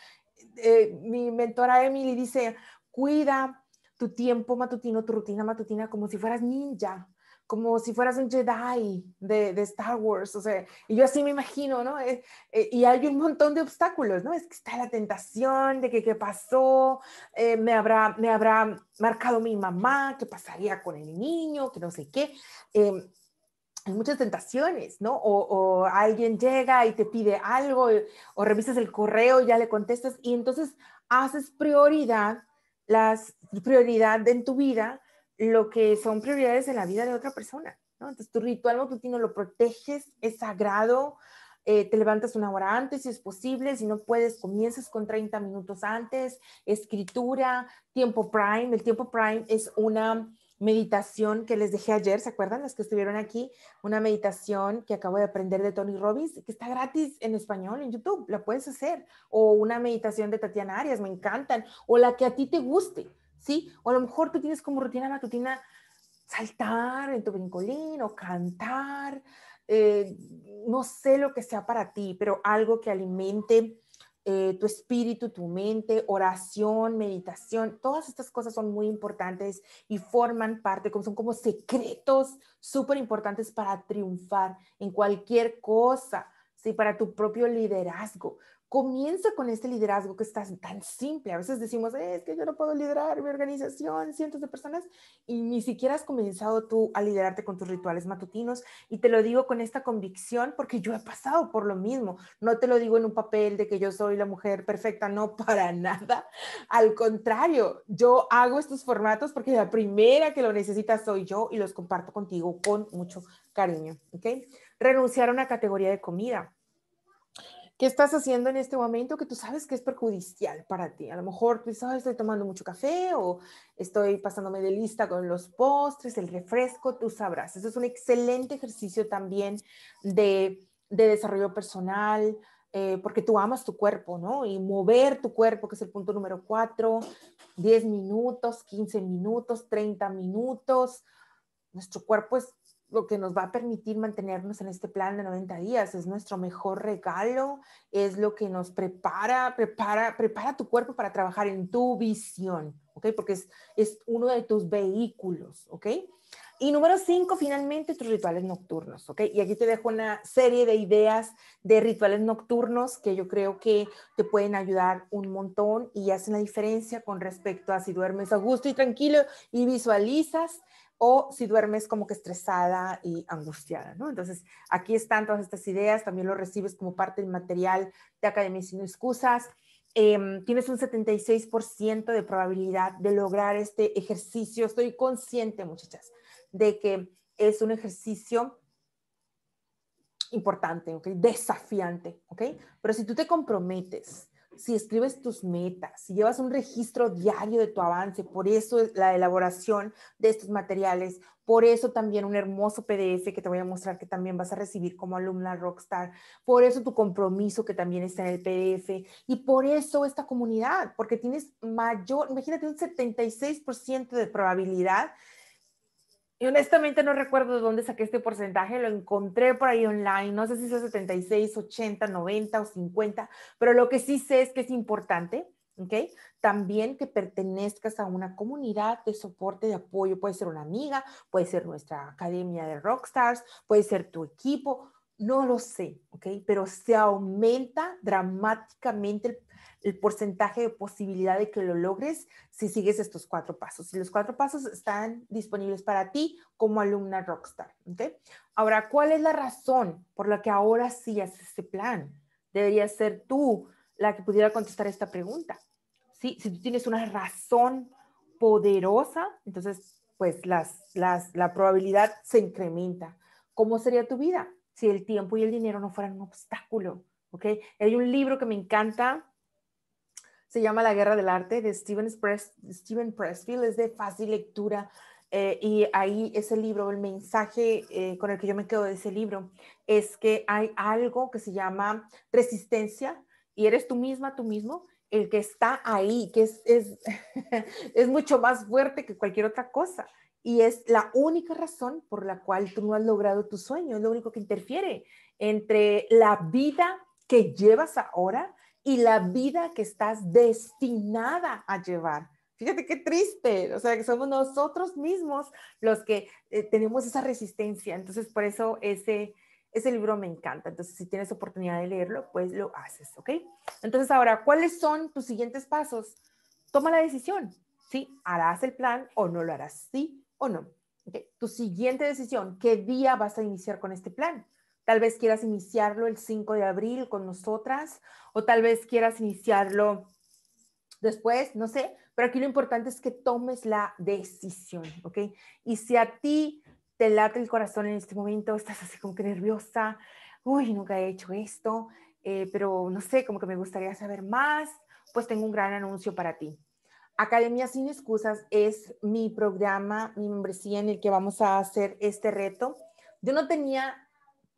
Eh, mi mentora Emily dice, cuida tu tiempo matutino, tu rutina matutina como si fueras ninja como si fueras un Jedi de, Star Wars, o sea, y yo así me imagino, ¿no? Eh, eh, y hay un montón de obstáculos, ¿no? Es que está la tentación de que qué pasó, eh, me, habrá, me habrá marcado mi mamá, qué pasaría con el niño, que no sé qué. Hay muchas tentaciones, ¿no? O, alguien llega y te pide algo, o revisas el correo, ya le contestas, y entonces haces prioridad, las prioridad en tu vida lo que son prioridades en la vida de otra persona. ¿no? Entonces, tu ritual matutino lo proteges, es sagrado, eh, te levantas una hora antes si es posible, si no puedes, comienzas con 30 minutos antes, escritura, tiempo prime. El tiempo prime es una meditación que les dejé ayer, ¿se acuerdan? Las que estuvieron aquí, una meditación que acabo de aprender de Tony Robbins, que está gratis en español en YouTube, la puedes hacer, o una meditación de Tatiana Arias, me encantan, o la que a ti te guste. ¿Sí? O a lo mejor tú tienes como rutina matutina saltar en tu brincolín o cantar, eh, no sé lo que sea para ti, pero algo que alimente eh, tu espíritu, tu mente, oración, meditación, todas estas cosas son muy importantes y forman parte, como son como secretos súper importantes para triunfar en cualquier cosa, ¿sí? para tu propio liderazgo, comienza con este liderazgo que está tan simple. A veces decimos, es que yo no puedo liderar mi organización, cientos de personas, y ni siquiera has comenzado tú a liderarte con tus rituales matutinos. Y te lo digo con esta convicción porque yo he pasado por lo mismo. No te lo digo en un papel de que yo soy la mujer perfecta, no para nada. Al contrario, yo hago estos formatos porque la primera que lo necesita soy yo y los comparto contigo con mucho cariño. ¿ok? Renunciar a una categoría de comida ¿Qué estás haciendo en este momento que tú sabes que es perjudicial para ti? A lo mejor tú dices, estoy tomando mucho café o estoy pasándome de lista con los postres, el refresco, tú sabrás. Eso es un excelente ejercicio también de, de desarrollo personal, eh, porque tú amas tu cuerpo, ¿no? Y mover tu cuerpo, que es el punto número cuatro, 10 minutos, 15 minutos, 30 minutos. Nuestro cuerpo es lo que nos va a permitir mantenernos en este plan de 90 días. Es nuestro mejor regalo, es lo que nos prepara, prepara, prepara tu cuerpo para trabajar en tu visión, ¿ok? Porque es, es uno de tus vehículos, ¿ok? Y número cinco, finalmente, tus rituales nocturnos, ¿ok? Y aquí te dejo una serie de ideas de rituales nocturnos que yo creo que te pueden ayudar un montón y hacen la diferencia con respecto a si duermes a gusto y tranquilo y visualizas o si duermes como que estresada y angustiada, ¿no? Entonces, aquí están todas estas ideas, también lo recibes como parte del material de Academia Sin Excusas. Em, tienes un 76% de probabilidad de lograr este ejercicio. Estoy consciente, muchachas, de que es un ejercicio importante, ¿ok? Desafiante, ¿ok? Pero si tú te comprometes si escribes tus metas, si llevas un registro diario de tu avance, por eso es la elaboración de estos materiales, por eso también un hermoso PDF que te voy a mostrar que también vas a recibir como alumna Rockstar, por eso tu compromiso que también está en el PDF y por eso esta comunidad, porque tienes mayor, imagínate un 76% de probabilidad y honestamente no recuerdo de dónde saqué este porcentaje, lo encontré por ahí online, no sé si es 76, 80, 90 o 50, pero lo que sí sé es que es importante, ¿ok? También que pertenezcas a una comunidad de soporte, de apoyo, puede ser una amiga, puede ser nuestra academia de Rockstars, puede ser tu equipo, No lo sé, ¿ok? Pero se aumenta dramáticamente el, el, porcentaje de posibilidad de que lo logres si sigues estos cuatro pasos. Y los cuatro pasos están disponibles para ti como alumna Rockstar, ¿ok? Ahora, ¿cuál es la razón por la que ahora sí haces este plan? Debería ser tú la que pudiera contestar esta pregunta. ¿sí? Si tú tienes una razón poderosa, entonces pues las, las, la probabilidad se incrementa. ¿Cómo sería tu vida si el tiempo y el dinero no fueran un obstáculo? ¿Ok? Hay un libro que me encanta, se llama La Guerra del Arte de Steven, Press, Steven Pressfield, es de fácil lectura. Eh, y ahí ese libro, el mensaje eh, con el que yo me quedo de ese libro es que hay algo que se llama resistencia y eres tú misma, tú mismo, el que está ahí, que es, es, [LAUGHS] es mucho más fuerte que cualquier otra cosa. Y es la única razón por la cual tú no has logrado tu sueño, es lo único que interfiere entre la vida que llevas ahora y la vida que estás destinada a llevar. Fíjate qué triste, o sea, que somos nosotros mismos los que eh, tenemos esa resistencia. Entonces, por eso ese, ese libro me encanta, entonces si tienes oportunidad de leerlo, pues lo haces, ¿ok? Entonces ahora, ¿cuáles son tus siguientes pasos? Toma la decisión, ¿sí? ¿Harás el plan o no lo harás? ¿Sí o no? ¿Okay? Tu siguiente decisión, ¿qué día vas a iniciar con este plan? Tal vez quieras iniciarlo el 5 de abril con nosotras o tal vez quieras iniciarlo después, no sé, pero aquí lo importante es que tomes la decisión, ¿ok? Y si a ti te late el corazón en este momento, estás así como que nerviosa, uy, nunca he hecho esto, eh, pero no sé, como que me gustaría saber más, pues tengo un gran anuncio para ti. Academia Sin Excusas es mi programa, mi membresía en el que vamos a hacer este reto. Yo no tenía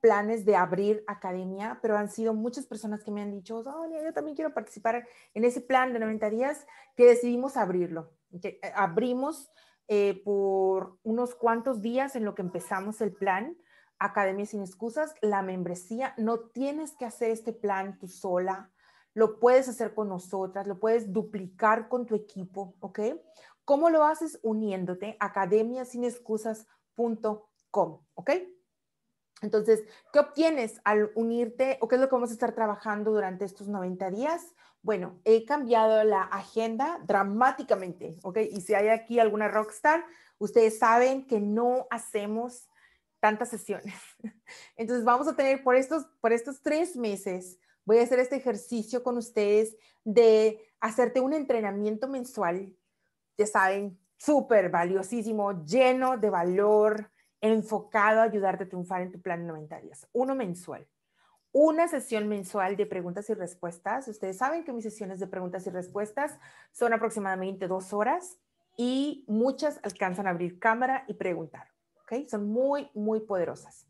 planes de abrir academia, pero han sido muchas personas que me han dicho, Sonia, yo también quiero participar en ese plan de 90 días, que decidimos abrirlo. Que eh, abrimos eh, por unos cuantos días en lo que empezamos el plan, Academia sin excusas, la membresía, no tienes que hacer este plan tú sola, lo puedes hacer con nosotras, lo puedes duplicar con tu equipo, ¿ok? ¿Cómo lo haces? Uniéndote, academiasinexcusas.com, ¿ok? Entonces, ¿qué obtienes al unirte o qué es lo que vamos a estar trabajando durante estos 90 días? Bueno, he cambiado la agenda dramáticamente, ¿ok? Y si hay aquí alguna rockstar, ustedes saben que no hacemos tantas sesiones. [LAUGHS] Entonces vamos a tener por estos, por estos tres meses, voy a hacer este ejercicio con ustedes de hacerte un entrenamiento mensual, ya saben, súper valiosísimo, lleno de valor, enfocado a ayudarte a triunfar en tu plan de 90 días, uno mensual una sesión mensual de preguntas y respuestas. Ustedes saben que mis sesiones de preguntas y respuestas son aproximadamente dos horas y muchas alcanzan a abrir cámara y preguntar. ¿ok? Son muy, muy poderosas.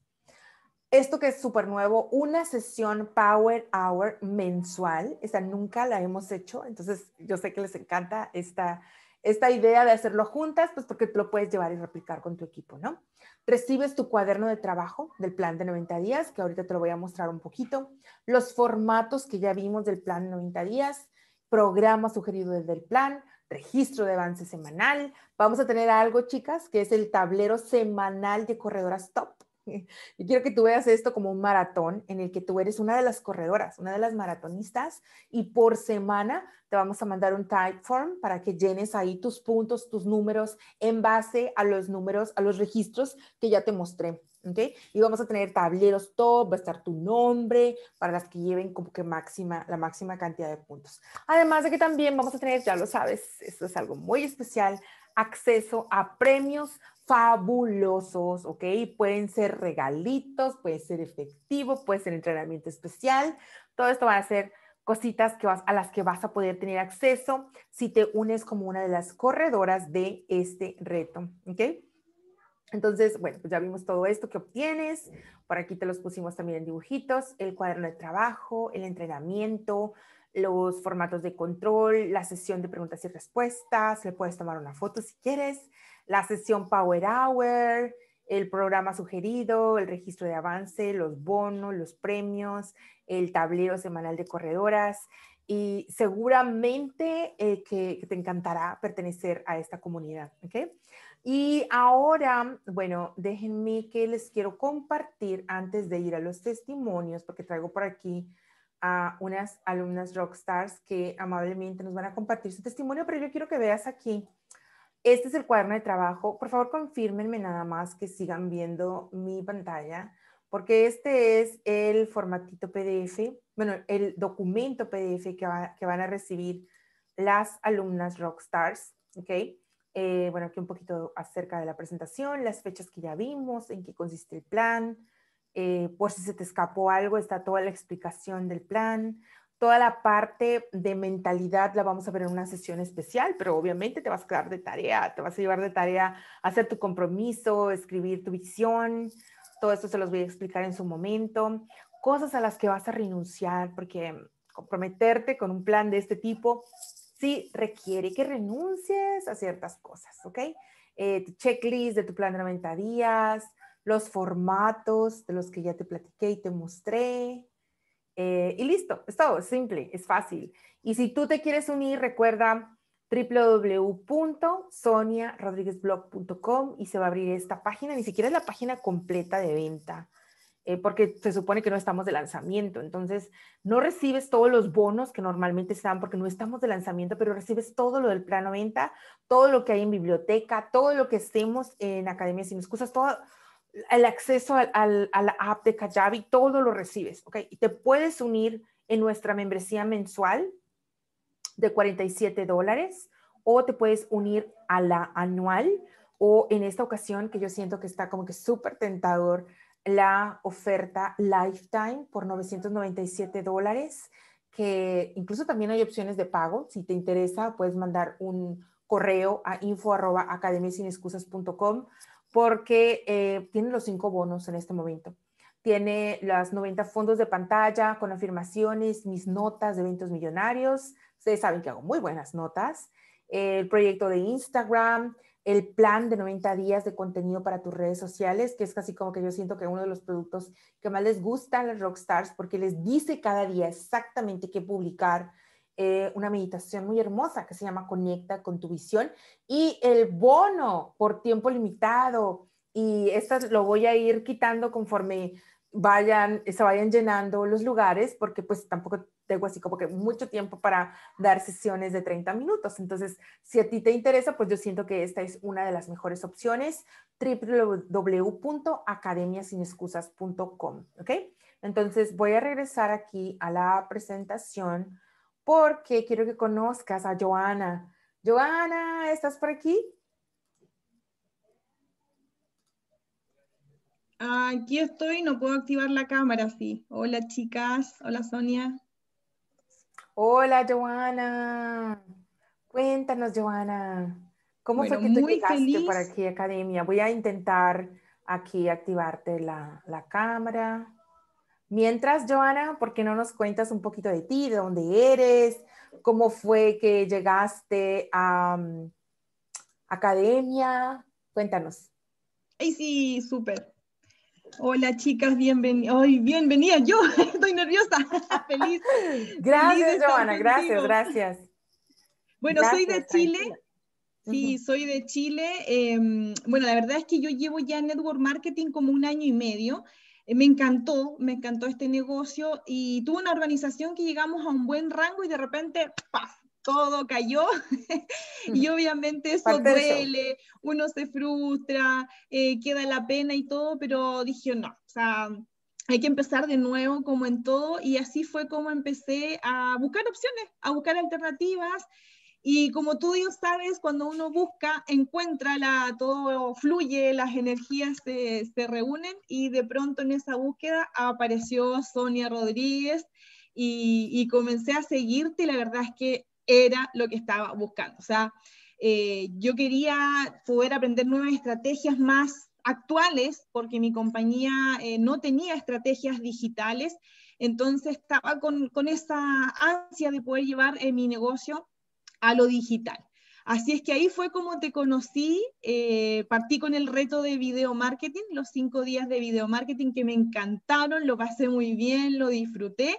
Esto que es súper nuevo, una sesión Power Hour mensual. Esta nunca la hemos hecho, entonces yo sé que les encanta esta, esta idea de hacerlo juntas, pues porque lo puedes llevar y replicar con tu equipo, ¿no? Recibes tu cuaderno de trabajo del plan de 90 días, que ahorita te lo voy a mostrar un poquito. Los formatos que ya vimos del plan de 90 días, programa sugerido desde el plan, registro de avance semanal. Vamos a tener algo, chicas, que es el tablero semanal de corredoras top. [LAUGHS] Y quiero que tú veas esto como un maratón en el que tú eres una de las corredoras, una de las maratonistas y por semana te vamos a mandar un type form para que llenes ahí tus puntos, tus números en base a los números, a los registros que ya te mostré. ¿Okay? Y vamos a tener tableros top, va a estar tu nombre para las que lleven como que máxima, la máxima cantidad de puntos. Además de que también vamos a tener, ya lo sabes, esto es algo muy especial, acceso a premios fabulosos, ¿ok? Pueden ser regalitos, puede ser efectivo, puede ser entrenamiento especial. Todo esto va a ser cositas que vas, a las que vas a poder tener acceso si te unes como una de las corredoras de este reto, ¿ok? Entonces, bueno, pues ya vimos todo esto que obtienes. Por aquí te los pusimos también en dibujitos, el cuaderno de trabajo, el entrenamiento, los formatos de control, la sesión de preguntas y respuestas, le puedes tomar una foto si quieres, la sesión Power Hour, el programa sugerido, el registro de avance, los bonos, los premios, el tablero semanal de corredoras, y seguramente eh, que, te encantará pertenecer a esta comunidad. ¿okay? Y ahora, bueno, déjenme que les quiero compartir antes de ir a los testimonios, porque traigo por aquí a unas alumnas rockstars que amablemente nos van a compartir su testimonio, pero yo quiero que veas aquí. Este es el cuaderno de trabajo. Por favor, confírmenme nada más que sigan viendo mi pantalla porque este es el formatito PDF, bueno, el documento PDF que, van a recibir las alumnas Rockstars, ¿ok? Eh, bueno, aquí un poquito acerca de la presentación, las fechas que ya vimos, en qué consiste el plan, eh, por si se te escapó algo, está toda la explicación del plan, toda la parte de mentalidad la vamos a ver en una sesión especial, pero obviamente te vas a quedar de tarea, te vas a llevar de tarea hacer tu compromiso, escribir tu visión, todo esto se los voy a explicar en su momento. Cosas a las que vas a renunciar, porque comprometerte con un plan de este tipo sí requiere que renuncies a ciertas cosas, ¿ok? Eh, tu checklist de tu plan de 90 días, los formatos de los que ya te platiqué y te mostré. Eh, y listo, es todo, simple, es fácil. Y si tú te quieres unir, recuerda, www.soniarodriguezblog.com y se va a abrir esta página, ni siquiera es la página completa de venta, eh, porque se supone que no estamos de lanzamiento, entonces no recibes todos los bonos que normalmente se dan porque no estamos de lanzamiento, pero recibes todo lo del plano venta, todo lo que hay en biblioteca, todo lo que estemos en Academia Sin Excusas, todo el acceso al, a la app de Kajabi, todo lo recibes, ¿ok? Y te puedes unir en nuestra membresía mensual, de 47 dólares o te puedes unir a la anual o en esta ocasión que yo siento que está como que súper tentador la oferta Lifetime por 997 dólares que incluso también hay opciones de pago. Si te interesa, puedes mandar un correo a info arroba porque eh, tiene los cinco bonos en este momento. Tiene las 90 fondos de pantalla con afirmaciones, mis notas de eventos millonarios, Ustedes saben que hago muy buenas notas. El proyecto de Instagram, el plan de 90 días de contenido para tus redes sociales, que es casi como que yo siento que uno de los productos que más les gusta a las rockstars porque les dice cada día exactamente qué publicar. Eh, una meditación muy hermosa que se llama Conecta con tu visión y el bono por tiempo limitado. Y esto lo voy a ir quitando conforme vayan, se vayan llenando los lugares, porque pues tampoco tengo así como que mucho tiempo para dar sesiones de 30 minutos. Entonces, si a ti te interesa, pues yo siento que esta es una de las mejores opciones, www.academiasinexcusas.com, ¿ok? Entonces, voy a regresar aquí a la presentación porque quiero que conozcas a Joana. Joana, ¿estás por aquí? Aquí estoy, no puedo activar la cámara, sí. Hola chicas, hola Sonia. Hola Joana. Cuéntanos, Joana. ¿Cómo fue que tú llegaste por aquí, Academia? Voy a intentar aquí activarte la, cámara. Mientras, Joana, ¿por qué no nos cuentas un poquito de ti, de dónde eres? ¿Cómo fue que llegaste a um, Academia? Cuéntanos. Ay, sí, súper. Hola chicas, bienvenidas. Ay, bienvenida yo, [LAUGHS] estoy nerviosa, [LAUGHS] feliz. Gracias, Joana, gracias, gracias. Bueno, soy de Chile. Sí, soy de Chile. Em, bueno, la verdad es que yo llevo ya en Network Marketing como un año y medio. Eh, me encantó, me encantó este negocio y tuve una organización que llegamos a un buen rango y de repente, ¡paf! todo cayó. [LAUGHS] Y obviamente eso. duele, uno se frustra, eh, queda la pena y todo, pero dije no, o sea, hay que empezar de nuevo como en todo y así fue como empecé a buscar opciones, a buscar alternativas y como tú Dios sabes, cuando uno busca, encuentra, la, todo fluye, las energías se, se reúnen y de pronto en esa búsqueda apareció Sonia Rodríguez y, y comencé a seguirte y la verdad es que era lo que estaba buscando. O sea, eh, yo quería poder aprender nuevas estrategias más actuales porque mi compañía eh, no tenía estrategias digitales, entonces estaba con, con esa ansia de poder llevar eh, mi negocio a lo digital. Así es que ahí fue como te conocí, partí con el reto de video marketing, los cinco días de video marketing que me encantaron, lo pasé muy bien, lo disfruté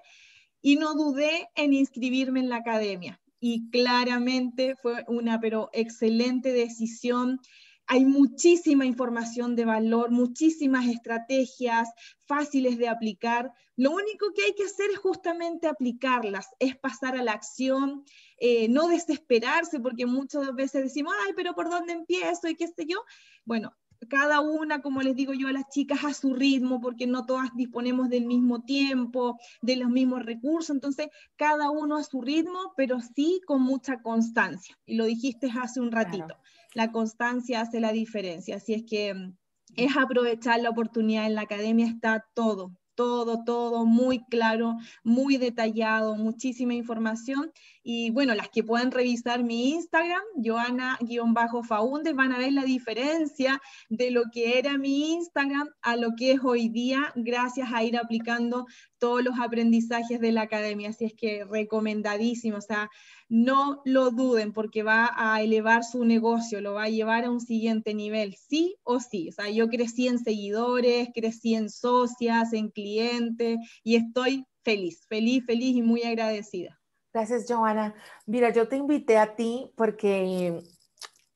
y no dudé en inscribirme en la academia. Y claramente fue una, pero excelente decisión hay muchísima información de valor, muchísimas estrategias fáciles de aplicar. Lo único que hay que hacer es justamente aplicarlas, es pasar a la acción, eh, no desesperarse, porque muchas veces decimos, ay, pero ¿por dónde empiezo? Y qué sé yo. Bueno, cada una, como les digo yo a las chicas, a su ritmo, porque no todas disponemos del mismo tiempo, de los mismos recursos, entonces cada uno a su ritmo, pero sí con mucha constancia. Y lo dijiste hace un ratito la constancia hace la diferencia. Así es que mm, es aprovechar la oportunidad. En la academia está todo, todo, todo muy claro, muy detallado, muchísima información. Y bueno, las que puedan revisar mi Instagram, Joana-Faunde, van a ver la diferencia de lo que era mi Instagram a lo que es hoy día, gracias a ir aplicando todos los aprendizajes de la academia. Así es que recomendadísimo. O sea, no lo duden porque va a elevar su negocio, lo va a llevar a un siguiente nivel, sí o sí. O sea, yo crecí en seguidores, crecí en socias, en clientes y estoy feliz, feliz, feliz y muy agradecida. Gracias, Joana. Mira, yo te invité a ti porque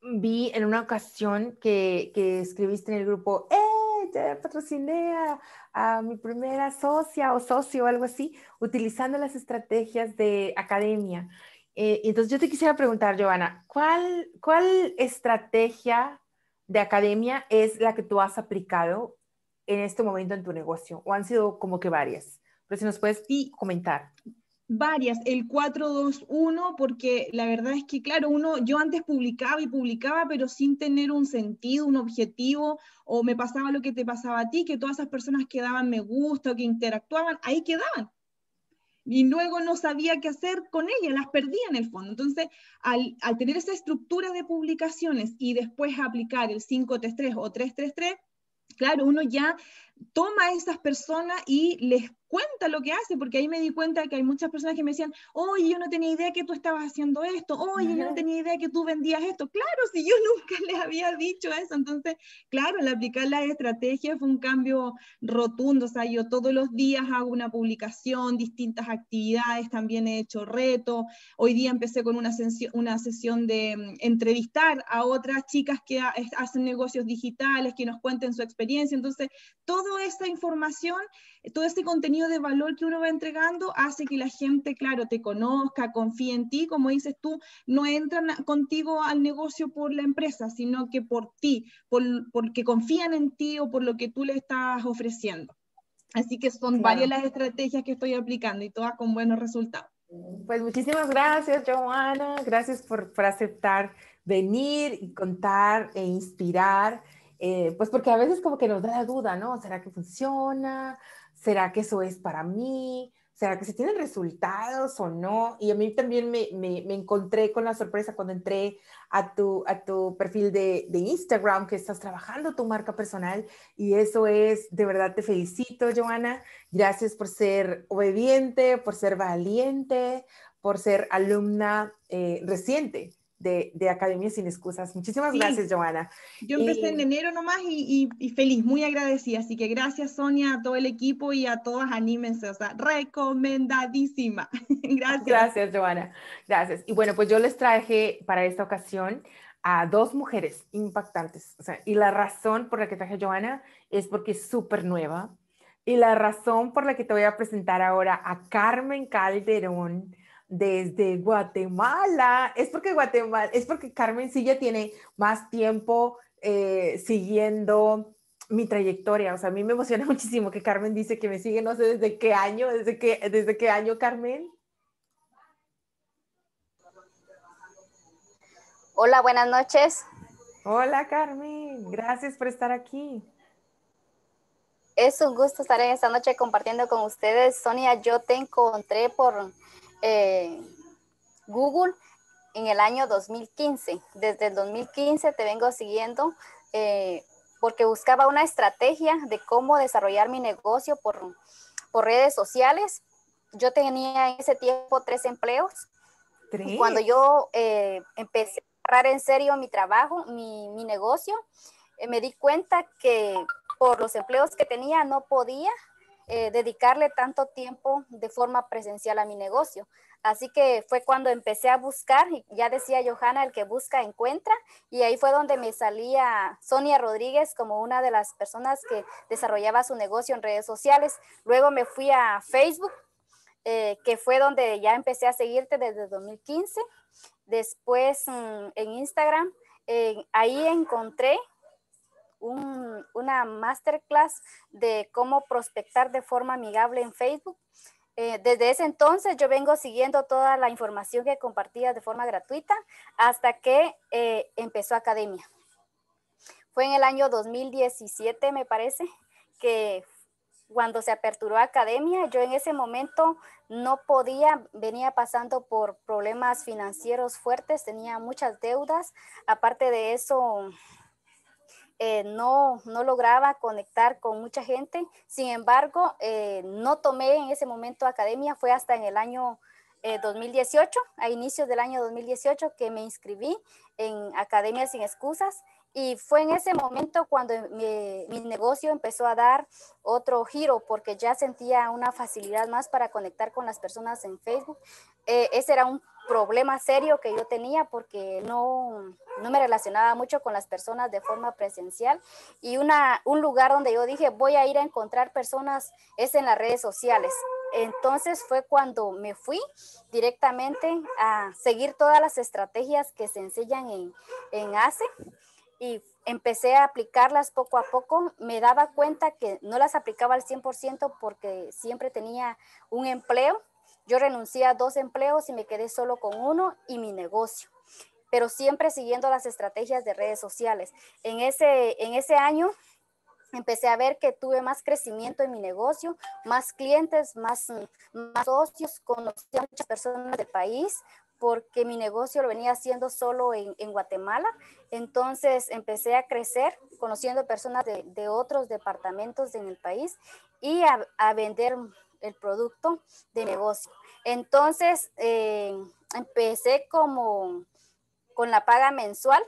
vi en una ocasión que, que escribiste en el grupo, ¡eh! Ya patrociné a, a, mi primera socia o socio o algo así, utilizando las estrategias de academia. Eh, entonces yo te quisiera preguntar, Giovanna, ¿cuál, ¿cuál estrategia de academia es la que tú has aplicado en este momento en tu negocio? ¿O han sido como que varias? Pero si nos puedes comentar. Varias, el 421, porque la verdad es que, claro, uno, yo antes publicaba y publicaba, pero sin tener un sentido, un objetivo, o me pasaba lo que te pasaba a ti, que todas esas personas que daban me gusta o que interactuaban, ahí quedaban y luego no sabía qué hacer con ella, las perdía en el fondo. Entonces, al, al tener esa estructura de publicaciones y después aplicar el 533 o 333, claro, uno ya toma a esas personas y les cuenta lo que hace, porque ahí me di cuenta que hay muchas personas que me decían, oye, yo no tenía idea que tú estabas haciendo esto, oye, yo no tenía idea que tú vendías esto. Claro, si yo [LAUGHS] nunca les había dicho eso. Entonces, claro, al aplicar la estrategia fue un cambio rotundo. O sea, yo todos los días hago una publicación, distintas actividades, también he hecho retos. Hoy día empecé con una, sesión, una sesión de mm, entrevistar a otras chicas que hacen negocios digitales, que nos cuenten su experiencia. Entonces, toda esa información, todo ese contenido de valor que uno va entregando hace que la gente, claro, te conozca, confíe en ti, como dices tú, no entran contigo al negocio por la empresa, sino que por ti, por, porque confían en ti o por lo que tú le estás ofreciendo. Así que son varias las estrategias que estoy aplicando y todas con buenos resultados. Pues muchísimas gracias, Joana. Gracias por, por aceptar venir y contar e inspirar. Eh, pues porque a veces como que nos da la duda, ¿no? ¿Será que funciona? ¿Será que eso es para mí? ¿Será que se tienen resultados o no? Y a mí también me, me, encontré con la sorpresa cuando entré a tu, a tu perfil de, de, Instagram, que estás trabajando tu marca personal. Y eso es, de verdad te felicito, Joana. Gracias por ser obediente, por ser valiente, por ser alumna eh, reciente de, de, Academia Sin Excusas. Muchísimas gracias, Joana. Yo empecé en enero nomás y, y, feliz, muy agradecida. Así que gracias, Sonia, a todo el equipo y a todas, anímense, o sea, recomendadísima. [LAUGHS] gracias. Gracias, Joana. Gracias. Y bueno, pues yo les traje para esta ocasión a dos mujeres impactantes. O sea, y la razón por la que traje a Joana es porque es súper nueva. Y la razón por la que te voy a presentar ahora a Carmen Calderón desde Guatemala. Es porque Guatemala, es porque Carmen sí ya tiene más tiempo eh, siguiendo mi trayectoria. O sea, a mí me emociona [LAUGHS] muchísimo que Carmen dice que me sigue, no sé desde qué año, desde qué, desde qué año, Carmen. Hola, buenas noches. Hola, Carmen. Gracias por estar aquí. Es un gusto estar en esta noche compartiendo con ustedes. Sonia, yo te encontré por eh, Google en el año 2015. Desde el 2015 te vengo siguiendo eh, porque buscaba una estrategia de cómo desarrollar mi negocio por, por redes sociales. Yo tenía en ese tiempo tres empleos. Cuando yo eh, empecé a agarrar en serio mi trabajo, mi, mi negocio, me di cuenta que por los empleos que tenía no podía eh, dedicarle tanto tiempo de forma presencial a mi negocio. Así que fue cuando empecé a buscar, y ya decía Johanna, el que busca encuentra, y ahí fue donde me salía Sonia Rodríguez como una de las personas que desarrollaba su negocio en redes sociales. Luego me fui a Facebook, eh, que fue donde ya empecé a seguirte desde 2015. Después mm, en Instagram, ahí encontré una masterclass de cómo prospectar de forma amigable en Facebook. Eh, desde ese entonces yo vengo siguiendo toda la información que compartía de forma gratuita hasta que eh, empezó Academia. Fue en el año 2017, me parece, que cuando se aperturó Academia, yo en ese momento no podía, venía pasando por problemas financieros fuertes, tenía muchas deudas. Aparte de eso, eh, no, no lograba conectar con mucha gente. Sin embargo, eh, no tomé en ese momento academia, fue hasta en el año 2018, eh, a inicios del año 2018, que me inscribí en Academia Sin Excusas. Y fue en ese momento cuando mi, mi, negocio empezó a dar otro giro porque ya sentía una facilidad más para conectar con las personas en Facebook. ese era un problema serio que yo tenía porque no, no me relacionaba mucho con las personas de forma presencial y una, un lugar donde yo dije voy a ir a encontrar personas es en las redes sociales. Entonces fue cuando me fui directamente a seguir todas las estrategias que se enseñan en, en ACE y empecé a aplicarlas poco a poco. Me daba cuenta que no las aplicaba al 100% porque siempre tenía un empleo yo renuncié a dos empleos y me quedé solo con uno y mi negocio, pero siempre siguiendo las estrategias de redes sociales. En ese, en ese año empecé a ver que tuve más crecimiento en mi negocio, más clientes, más, más socios, conocí a muchas personas del país porque mi negocio lo venía haciendo solo en, en Guatemala. Entonces empecé a crecer conociendo personas de, de otros departamentos en el país y a, a vender el producto de negocio. Entonces, eh, empecé como con la paga mensual,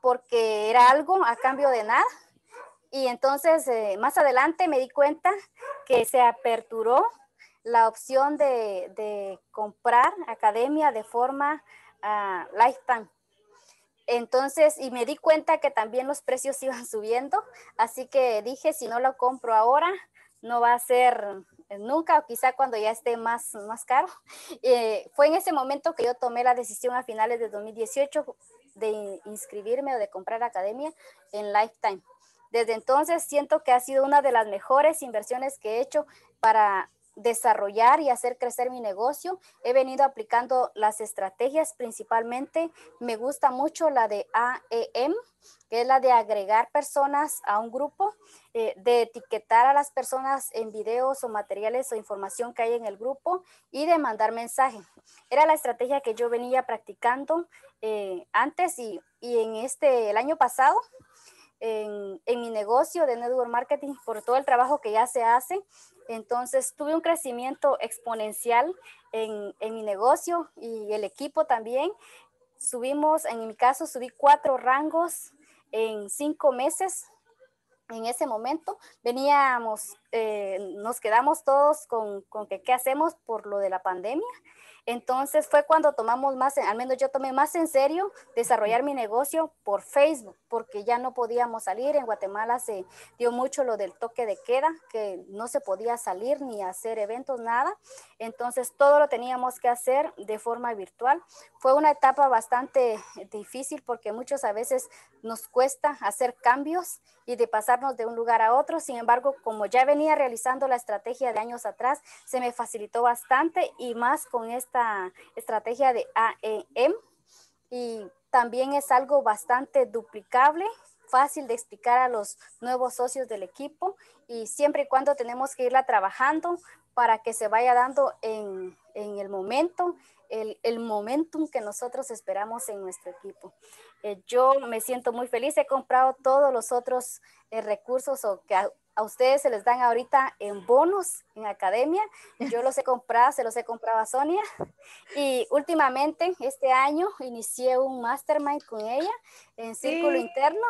porque era algo a cambio de nada. Y entonces, eh, más adelante me di cuenta que se aperturó la opción de, comprar academia de forma uh, lifetime. Entonces, y me di cuenta que también los precios [LAUGHS] iban subiendo, así que dije, si no lo compro ahora, no va a ser eh, nunca o quizá cuando ya esté más, más caro. [LAUGHS] Eh, fue en ese momento que yo tomé la decisión a finales de 2018 de inscribirme o de comprar academia en Lifetime. Desde entonces siento que ha sido una de las mejores inversiones que he hecho para desarrollar y hacer crecer mi negocio. He venido aplicando las estrategias principalmente. Me gusta mucho la de AEM, que es la de agregar personas a un grupo, eh, de etiquetar a las personas en videos o materiales o información que hay en el grupo y de mandar mensaje. Era la estrategia que yo venía practicando eh, antes y, y, en este, el año pasado, en, en mi negocio de network marketing, por todo el trabajo que ya se hace, entonces tuve un crecimiento exponencial en, en, mi negocio y el equipo también. Subimos, en mi caso, subí cuatro rangos en cinco meses. En ese momento veníamos, eh, nos quedamos todos con, con que qué hacemos por lo de la pandemia entonces fue cuando tomamos más, al menos yo tomé más en serio desarrollar mi negocio por Facebook, porque ya no podíamos salir. En Guatemala se dio mucho lo del toque de queda, que no se podía salir ni hacer eventos, nada. Entonces todo lo teníamos que hacer de forma virtual. Fue una etapa bastante difícil porque muchos a veces nos cuesta hacer cambios y de pasarnos de un lugar a otro. Sin embargo, como ya venía realizando la estrategia de años atrás, se me facilitó bastante y más con esta estrategia de AEM. Y también es algo bastante duplicable, fácil de explicar a los nuevos socios del equipo y siempre y cuando tenemos que irla trabajando para que se vaya dando en, en el momento, el, el momentum que nosotros esperamos en nuestro equipo. Eh, yo me siento muy feliz. He comprado todos los otros eh, recursos o que a, ustedes se les dan ahorita en bonos en academia. Yo los he comprado, se los he comprado a Sonia. Y últimamente, este año, inicié un mastermind con ella en Círculo Interno.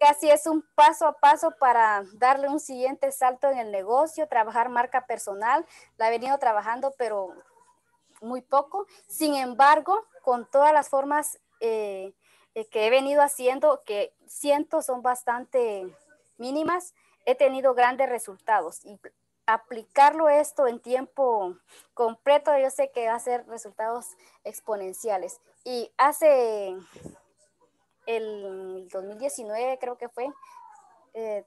casi es un paso a paso para darle un siguiente salto en el negocio, trabajar marca personal. La he venido trabajando, pero muy poco. Sin embargo, con todas las formas eh, eh, que he venido haciendo, que siento son bastante mínimas, he tenido grandes resultados. Y aplicarlo esto en tiempo completo, yo sé que va a ser resultados exponenciales. Y hace el 2019 creo que fue, eh,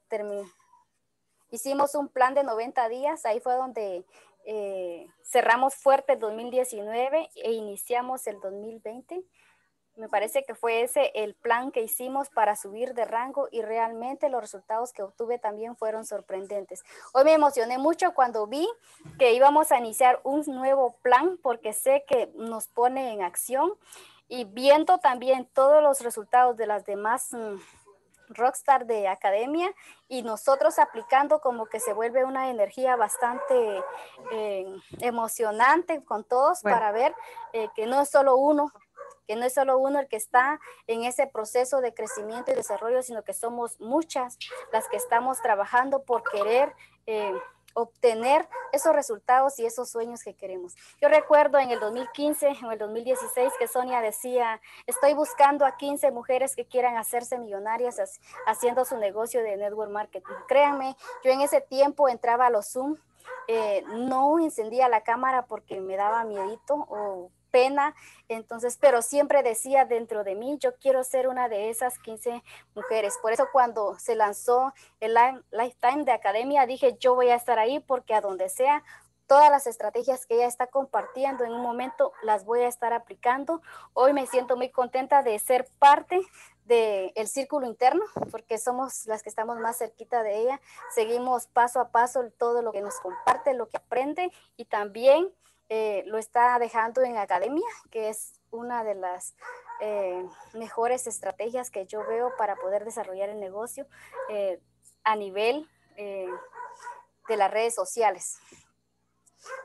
hicimos un plan de 90 días, ahí fue donde eh, cerramos fuerte el 2019 e iniciamos el 2020. Me parece que fue ese el plan que hicimos para subir de rango y realmente los resultados que obtuve también fueron sorprendentes. Hoy me emocioné mucho cuando vi que íbamos a iniciar un nuevo plan porque sé que nos pone en acción y viendo también todos los resultados de las demás mm, rockstar de academia y nosotros aplicando como que se vuelve una energía bastante eh, emocionante con todos para ver eh, que no es solo uno, que no es solo uno el que está en ese proceso de crecimiento y desarrollo, sino que somos muchas las que estamos trabajando por querer eh, obtener esos resultados y esos sueños que queremos. Yo recuerdo en el 2015, en el 2016, que Sonia decía, estoy buscando a 15 mujeres que quieran hacerse millonarias haciendo su negocio de network marketing. Créanme, yo en ese tiempo entraba a los Zoom, eh, no encendía la cámara porque me daba miedito o pena, entonces, pero siempre decía dentro de mí, yo quiero ser una de esas 15 mujeres. Por eso cuando se lanzó el Lifetime de Academia, dije, yo voy a estar ahí porque a donde sea, todas las estrategias que ella está compartiendo en un momento las voy a estar aplicando. Hoy me siento muy contenta de ser parte del el círculo interno, porque somos las que estamos más cerquita de ella. Seguimos paso a paso todo lo que nos comparte, lo que aprende y también eh, lo está dejando en academia, que es una de las eh, mejores estrategias que yo veo para poder desarrollar el negocio eh, a nivel de las redes sociales.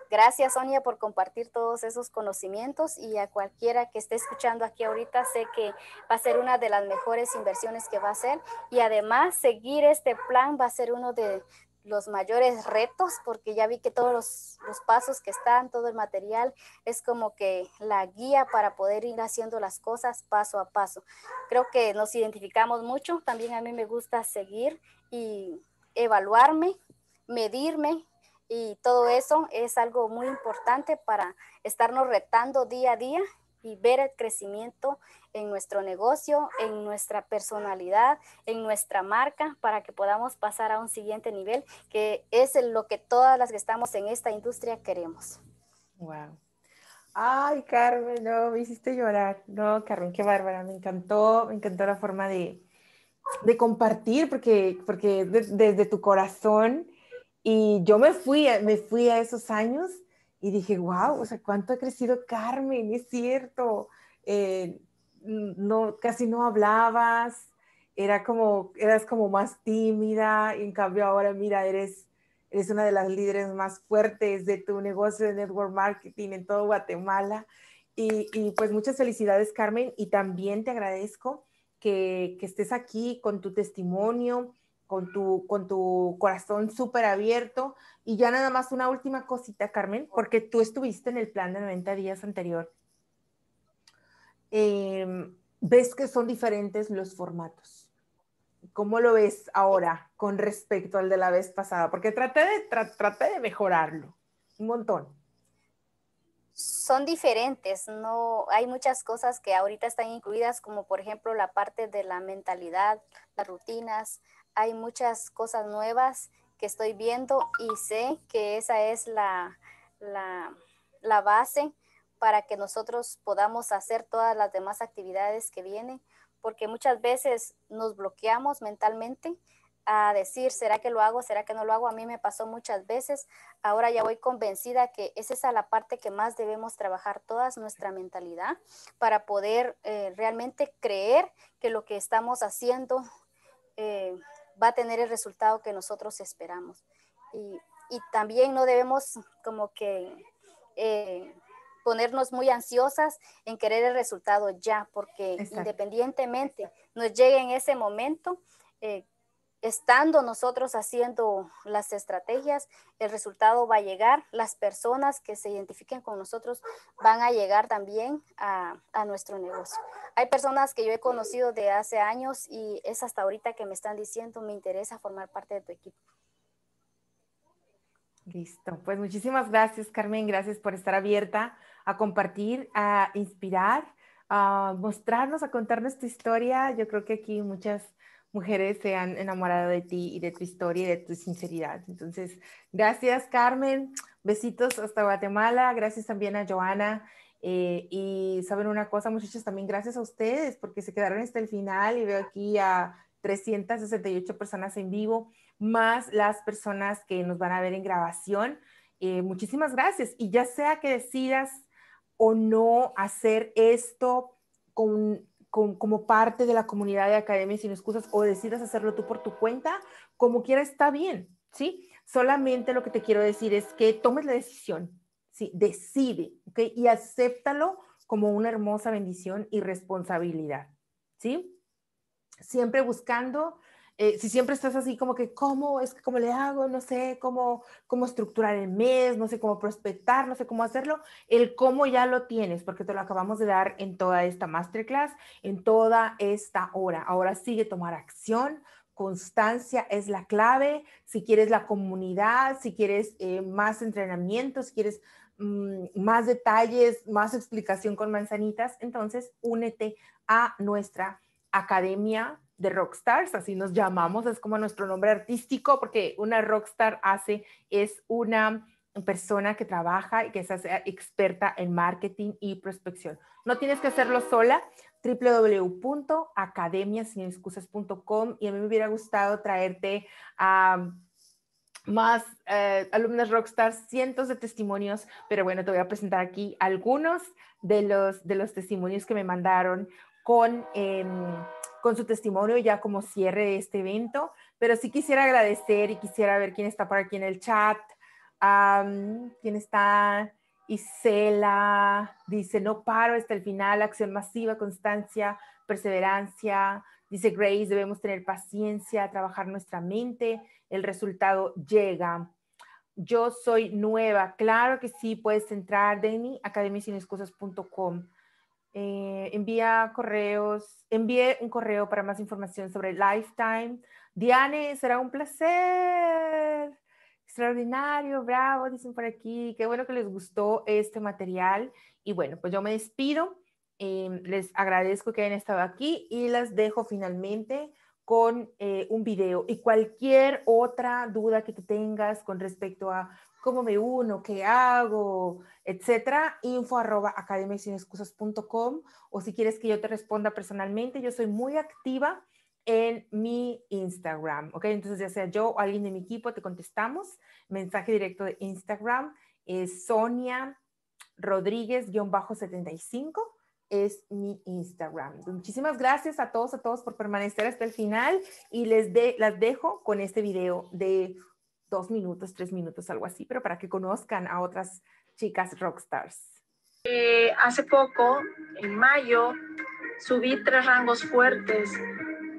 Gracias, Sonia, por compartir todos esos conocimientos y a cualquiera que esté escuchando aquí ahorita, sé que va a ser una de las mejores inversiones que va a hacer y además seguir este plan va a ser uno de, los mayores retos, porque ya vi que todos los, pasos que están, todo el material, es como que la guía para poder ir haciendo las cosas paso a paso. Creo que nos identificamos mucho, también a mí me gusta seguir y evaluarme, medirme, y todo eso es algo muy importante para estarnos retando día a día y ver el crecimiento en nuestro negocio, en nuestra personalidad, en nuestra marca, para que podamos pasar a un siguiente nivel, que es lo que todas las que estamos en esta industria queremos. Wow. Ay, Carmen, no, me hiciste llorar. No, Carmen, qué bárbara, me encantó, me encantó la forma de, de compartir, porque, porque desde tu corazón, y yo me fui, me fui a esos años y dije, wow, o sea, cuánto ha crecido Carmen, es cierto. Eh, no, casi no hablabas, era como, eras como más tímida, y en cambio ahora, mira, eres, eres una de las líderes más fuertes de tu negocio de network marketing en todo Guatemala. Y, y pues muchas felicidades, Carmen, y también te agradezco que, que estés aquí con tu testimonio, con tu, con tu corazón súper abierto. Y ya nada más una última cosita, Carmen, porque tú estuviste en el plan de 90 días anterior Em, ves que son diferentes los formatos. ¿Cómo lo ves ahora con respecto al de la vez pasada? Porque traté de, de mejorarlo un montón. Son diferentes, no hay muchas cosas que ahorita están incluidas, como por ejemplo la parte de la mentalidad, las rutinas. Hay muchas cosas nuevas que estoy viendo y sé que esa es la, la, base para que nosotros podamos hacer todas las demás actividades que vienen, porque muchas veces nos bloqueamos mentalmente a decir, ¿será que lo hago? ¿Será que no lo hago? A mí me pasó muchas veces. Ahora ya voy convencida que es esa la parte que más debemos trabajar todas, nuestra mentalidad, para poder eh, realmente creer que lo que estamos haciendo eh, va a tener el resultado que nosotros esperamos. Y, también no debemos como que... Eh, ponernos muy ansiosas en querer el resultado ya, porque independientemente nos llegue en ese momento, eh, estando nosotros haciendo las estrategias, el resultado va a llegar, las personas que se identifiquen con nosotros van a llegar también a, a, nuestro negocio. Hay personas que yo he conocido de hace años y es hasta ahorita que me están diciendo, me interesa formar parte de tu equipo. Listo, pues muchísimas gracias Carmen, gracias por estar abierta a compartir, a inspirar, a mostrarnos, a contarnos tu historia. Yo creo que aquí muchas mujeres se han enamorado de ti y de tu historia y de tu sinceridad. Entonces, gracias Carmen, besitos hasta Guatemala, gracias también a Joana. Eh, y saben una cosa, muchachos, también gracias a ustedes porque se quedaron hasta el final y veo aquí a 368 personas en vivo, más las personas que nos van a ver en grabación. Eh, muchísimas gracias. Y ya sea que decidas o no hacer esto con como parte de la comunidad de Academia Sin Excusas o decidas hacerlo tú por tu cuenta, como quiera está bien, ¿sí? Solamente lo que te quiero decir es que tomes la decisión, ¿sí? Decide, ¿ok? Y acéptalo como una hermosa bendición y responsabilidad, ¿sí? Siempre buscando eh, si siempre estás así como que, ¿cómo es que cómo le hago? No sé cómo, cómo estructurar el mes, no sé cómo prospectar, no sé cómo hacerlo. El cómo ya lo tienes, porque te lo acabamos de dar en toda esta masterclass, en toda esta hora. Ahora sigue tomar acción. Constancia es la clave. Si quieres la comunidad, si quieres eh, más entrenamiento, si quieres mm, más detalles, más explicación con manzanitas, entonces únete a nuestra academia de rockstars, así nos llamamos, es como nuestro nombre artístico, porque una rockstar hace, es una persona que trabaja y que es experta en marketing y prospección. No tienes que hacerlo sola, www.academiasinexcusas.com y a mí me hubiera gustado traerte a más eh, alumnas rockstars, cientos de testimonios, pero bueno, te voy a presentar aquí algunos de los, de los testimonios que me mandaron con... Em, con su testimonio ya como cierre de este evento, pero sí quisiera agradecer y quisiera ver quién está por aquí en el chat, quién está, Isela, dice, no paro hasta el final, acción masiva, constancia, perseverancia, dice Grace, debemos tener paciencia, trabajar nuestra mente, el resultado llega. Yo soy nueva, claro que sí, puedes entrar, Denny, academiasinexcusas.com. Eh, envía correos, envíe un correo para más información sobre Lifetime. Diane, será un placer. Extraordinario, bravo, dicen por aquí. Qué bueno que les gustó este material. Y bueno, pues yo me despido. Em, les agradezco que hayan estado aquí y las dejo finalmente con eh, un video y cualquier otra duda que tú tengas con respecto a cómo me uno, qué hago, etcétera, info arroba academiasinexcusas.com o si quieres que yo te responda personalmente, yo soy muy activa en mi Instagram, ¿ok? Entonces, ya sea yo o alguien de mi equipo, te contestamos. Mensaje directo de Instagram es Sonia Rodríguez-75 es mi Instagram. Muchísimas gracias a todos, a todos por permanecer hasta el final y les de, las dejo con este video de dos minutos, tres minutos, algo así, pero para que conozcan a otras chicas rockstars. Eh, hace poco, en mayo, subí tres rangos fuertes,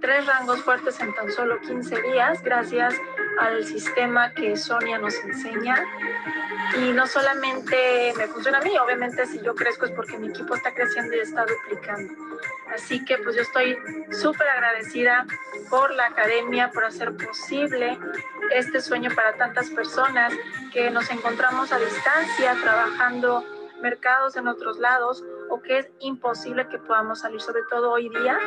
tres rangos fuertes en tan solo 15 días, gracias al sistema que Sonia nos enseña. Y no solamente me funciona a mí, obviamente si yo crezco es porque mi equipo está creciendo y está duplicando. Así que pues yo estoy súper agradecida por la academia, por hacer posible este sueño para tantas personas que nos encontramos a distancia trabajando mercados en otros lados o que es imposible que podamos salir, sobre todo hoy día,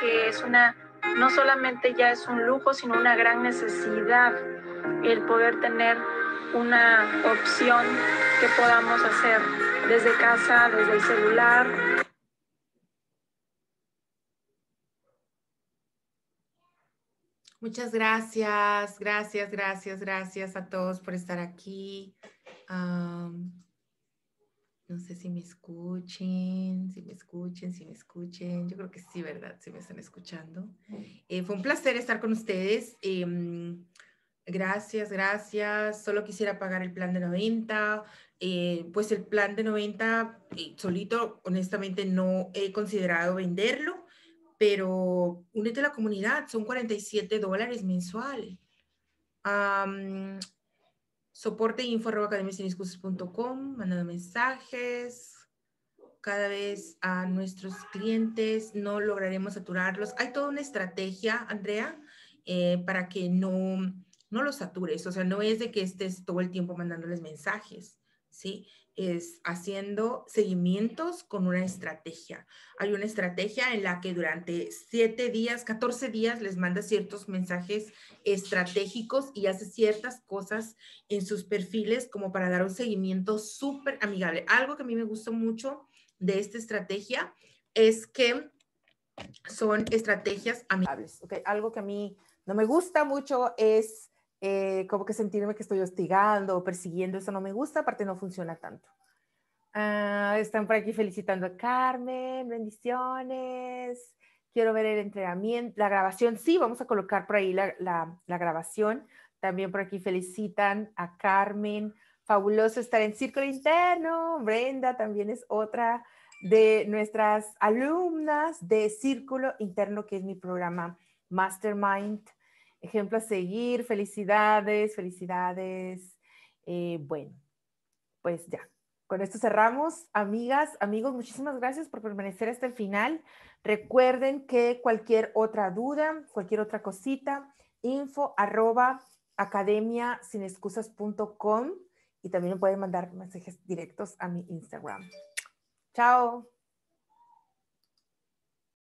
que es una, no solamente ya es un lujo, sino una gran necesidad el poder tener una opción que podamos hacer desde casa, desde el celular, Muchas gracias, gracias, gracias, gracias a todos por estar aquí. No sé si me escuchen, si me escuchen, si me escuchen. Yo creo que sí, ¿verdad? Si me están escuchando. Eh, fue un placer estar con ustedes. Em, gracias, gracias. Solo quisiera pagar el plan de 90. Eh, pues el plan de 90 eh, solito, honestamente, no he considerado venderlo pero únete a la comunidad, son 47 dólares mensual. Soporte info mandando mensajes. Cada vez a nuestros clientes no lograremos saturarlos. Hay toda una estrategia, Andrea, eh, para que no, no los satures. O sea, no es de que estés todo el tiempo mandándoles mensajes, ¿sí? Es haciendo seguimientos con una estrategia. Hay una estrategia en la que durante siete días, 14 días les manda ciertos mensajes estratégicos y hace ciertas cosas en sus perfiles como para dar un seguimiento súper amigable. Algo que a mí me gustó mucho de esta estrategia es que son estrategias amigables. Okay, algo que a mí no me gusta mucho es eh, como que sentirme que estoy hostigando o persiguiendo, eso no me gusta, aparte no funciona tanto. Ah, están por aquí felicitando a Carmen, bendiciones. Quiero ver el entrenamiento, la grabación. Sí, vamos a colocar por ahí la, la, la grabación. También por aquí felicitan a Carmen. Fabuloso estar en Círculo Interno. Brenda también es otra de nuestras alumnas de Círculo Interno, que es mi programa Mastermind ejemplo a seguir, felicidades, felicidades. Eh, bueno, pues ya, con esto cerramos. Amigas, amigos, muchísimas gracias por permanecer hasta el final. Recuerden que cualquier otra duda, cualquier otra cosita, info arroba academiasinexcusas.com y también pueden mandar mensajes directos a mi Instagram. Chao.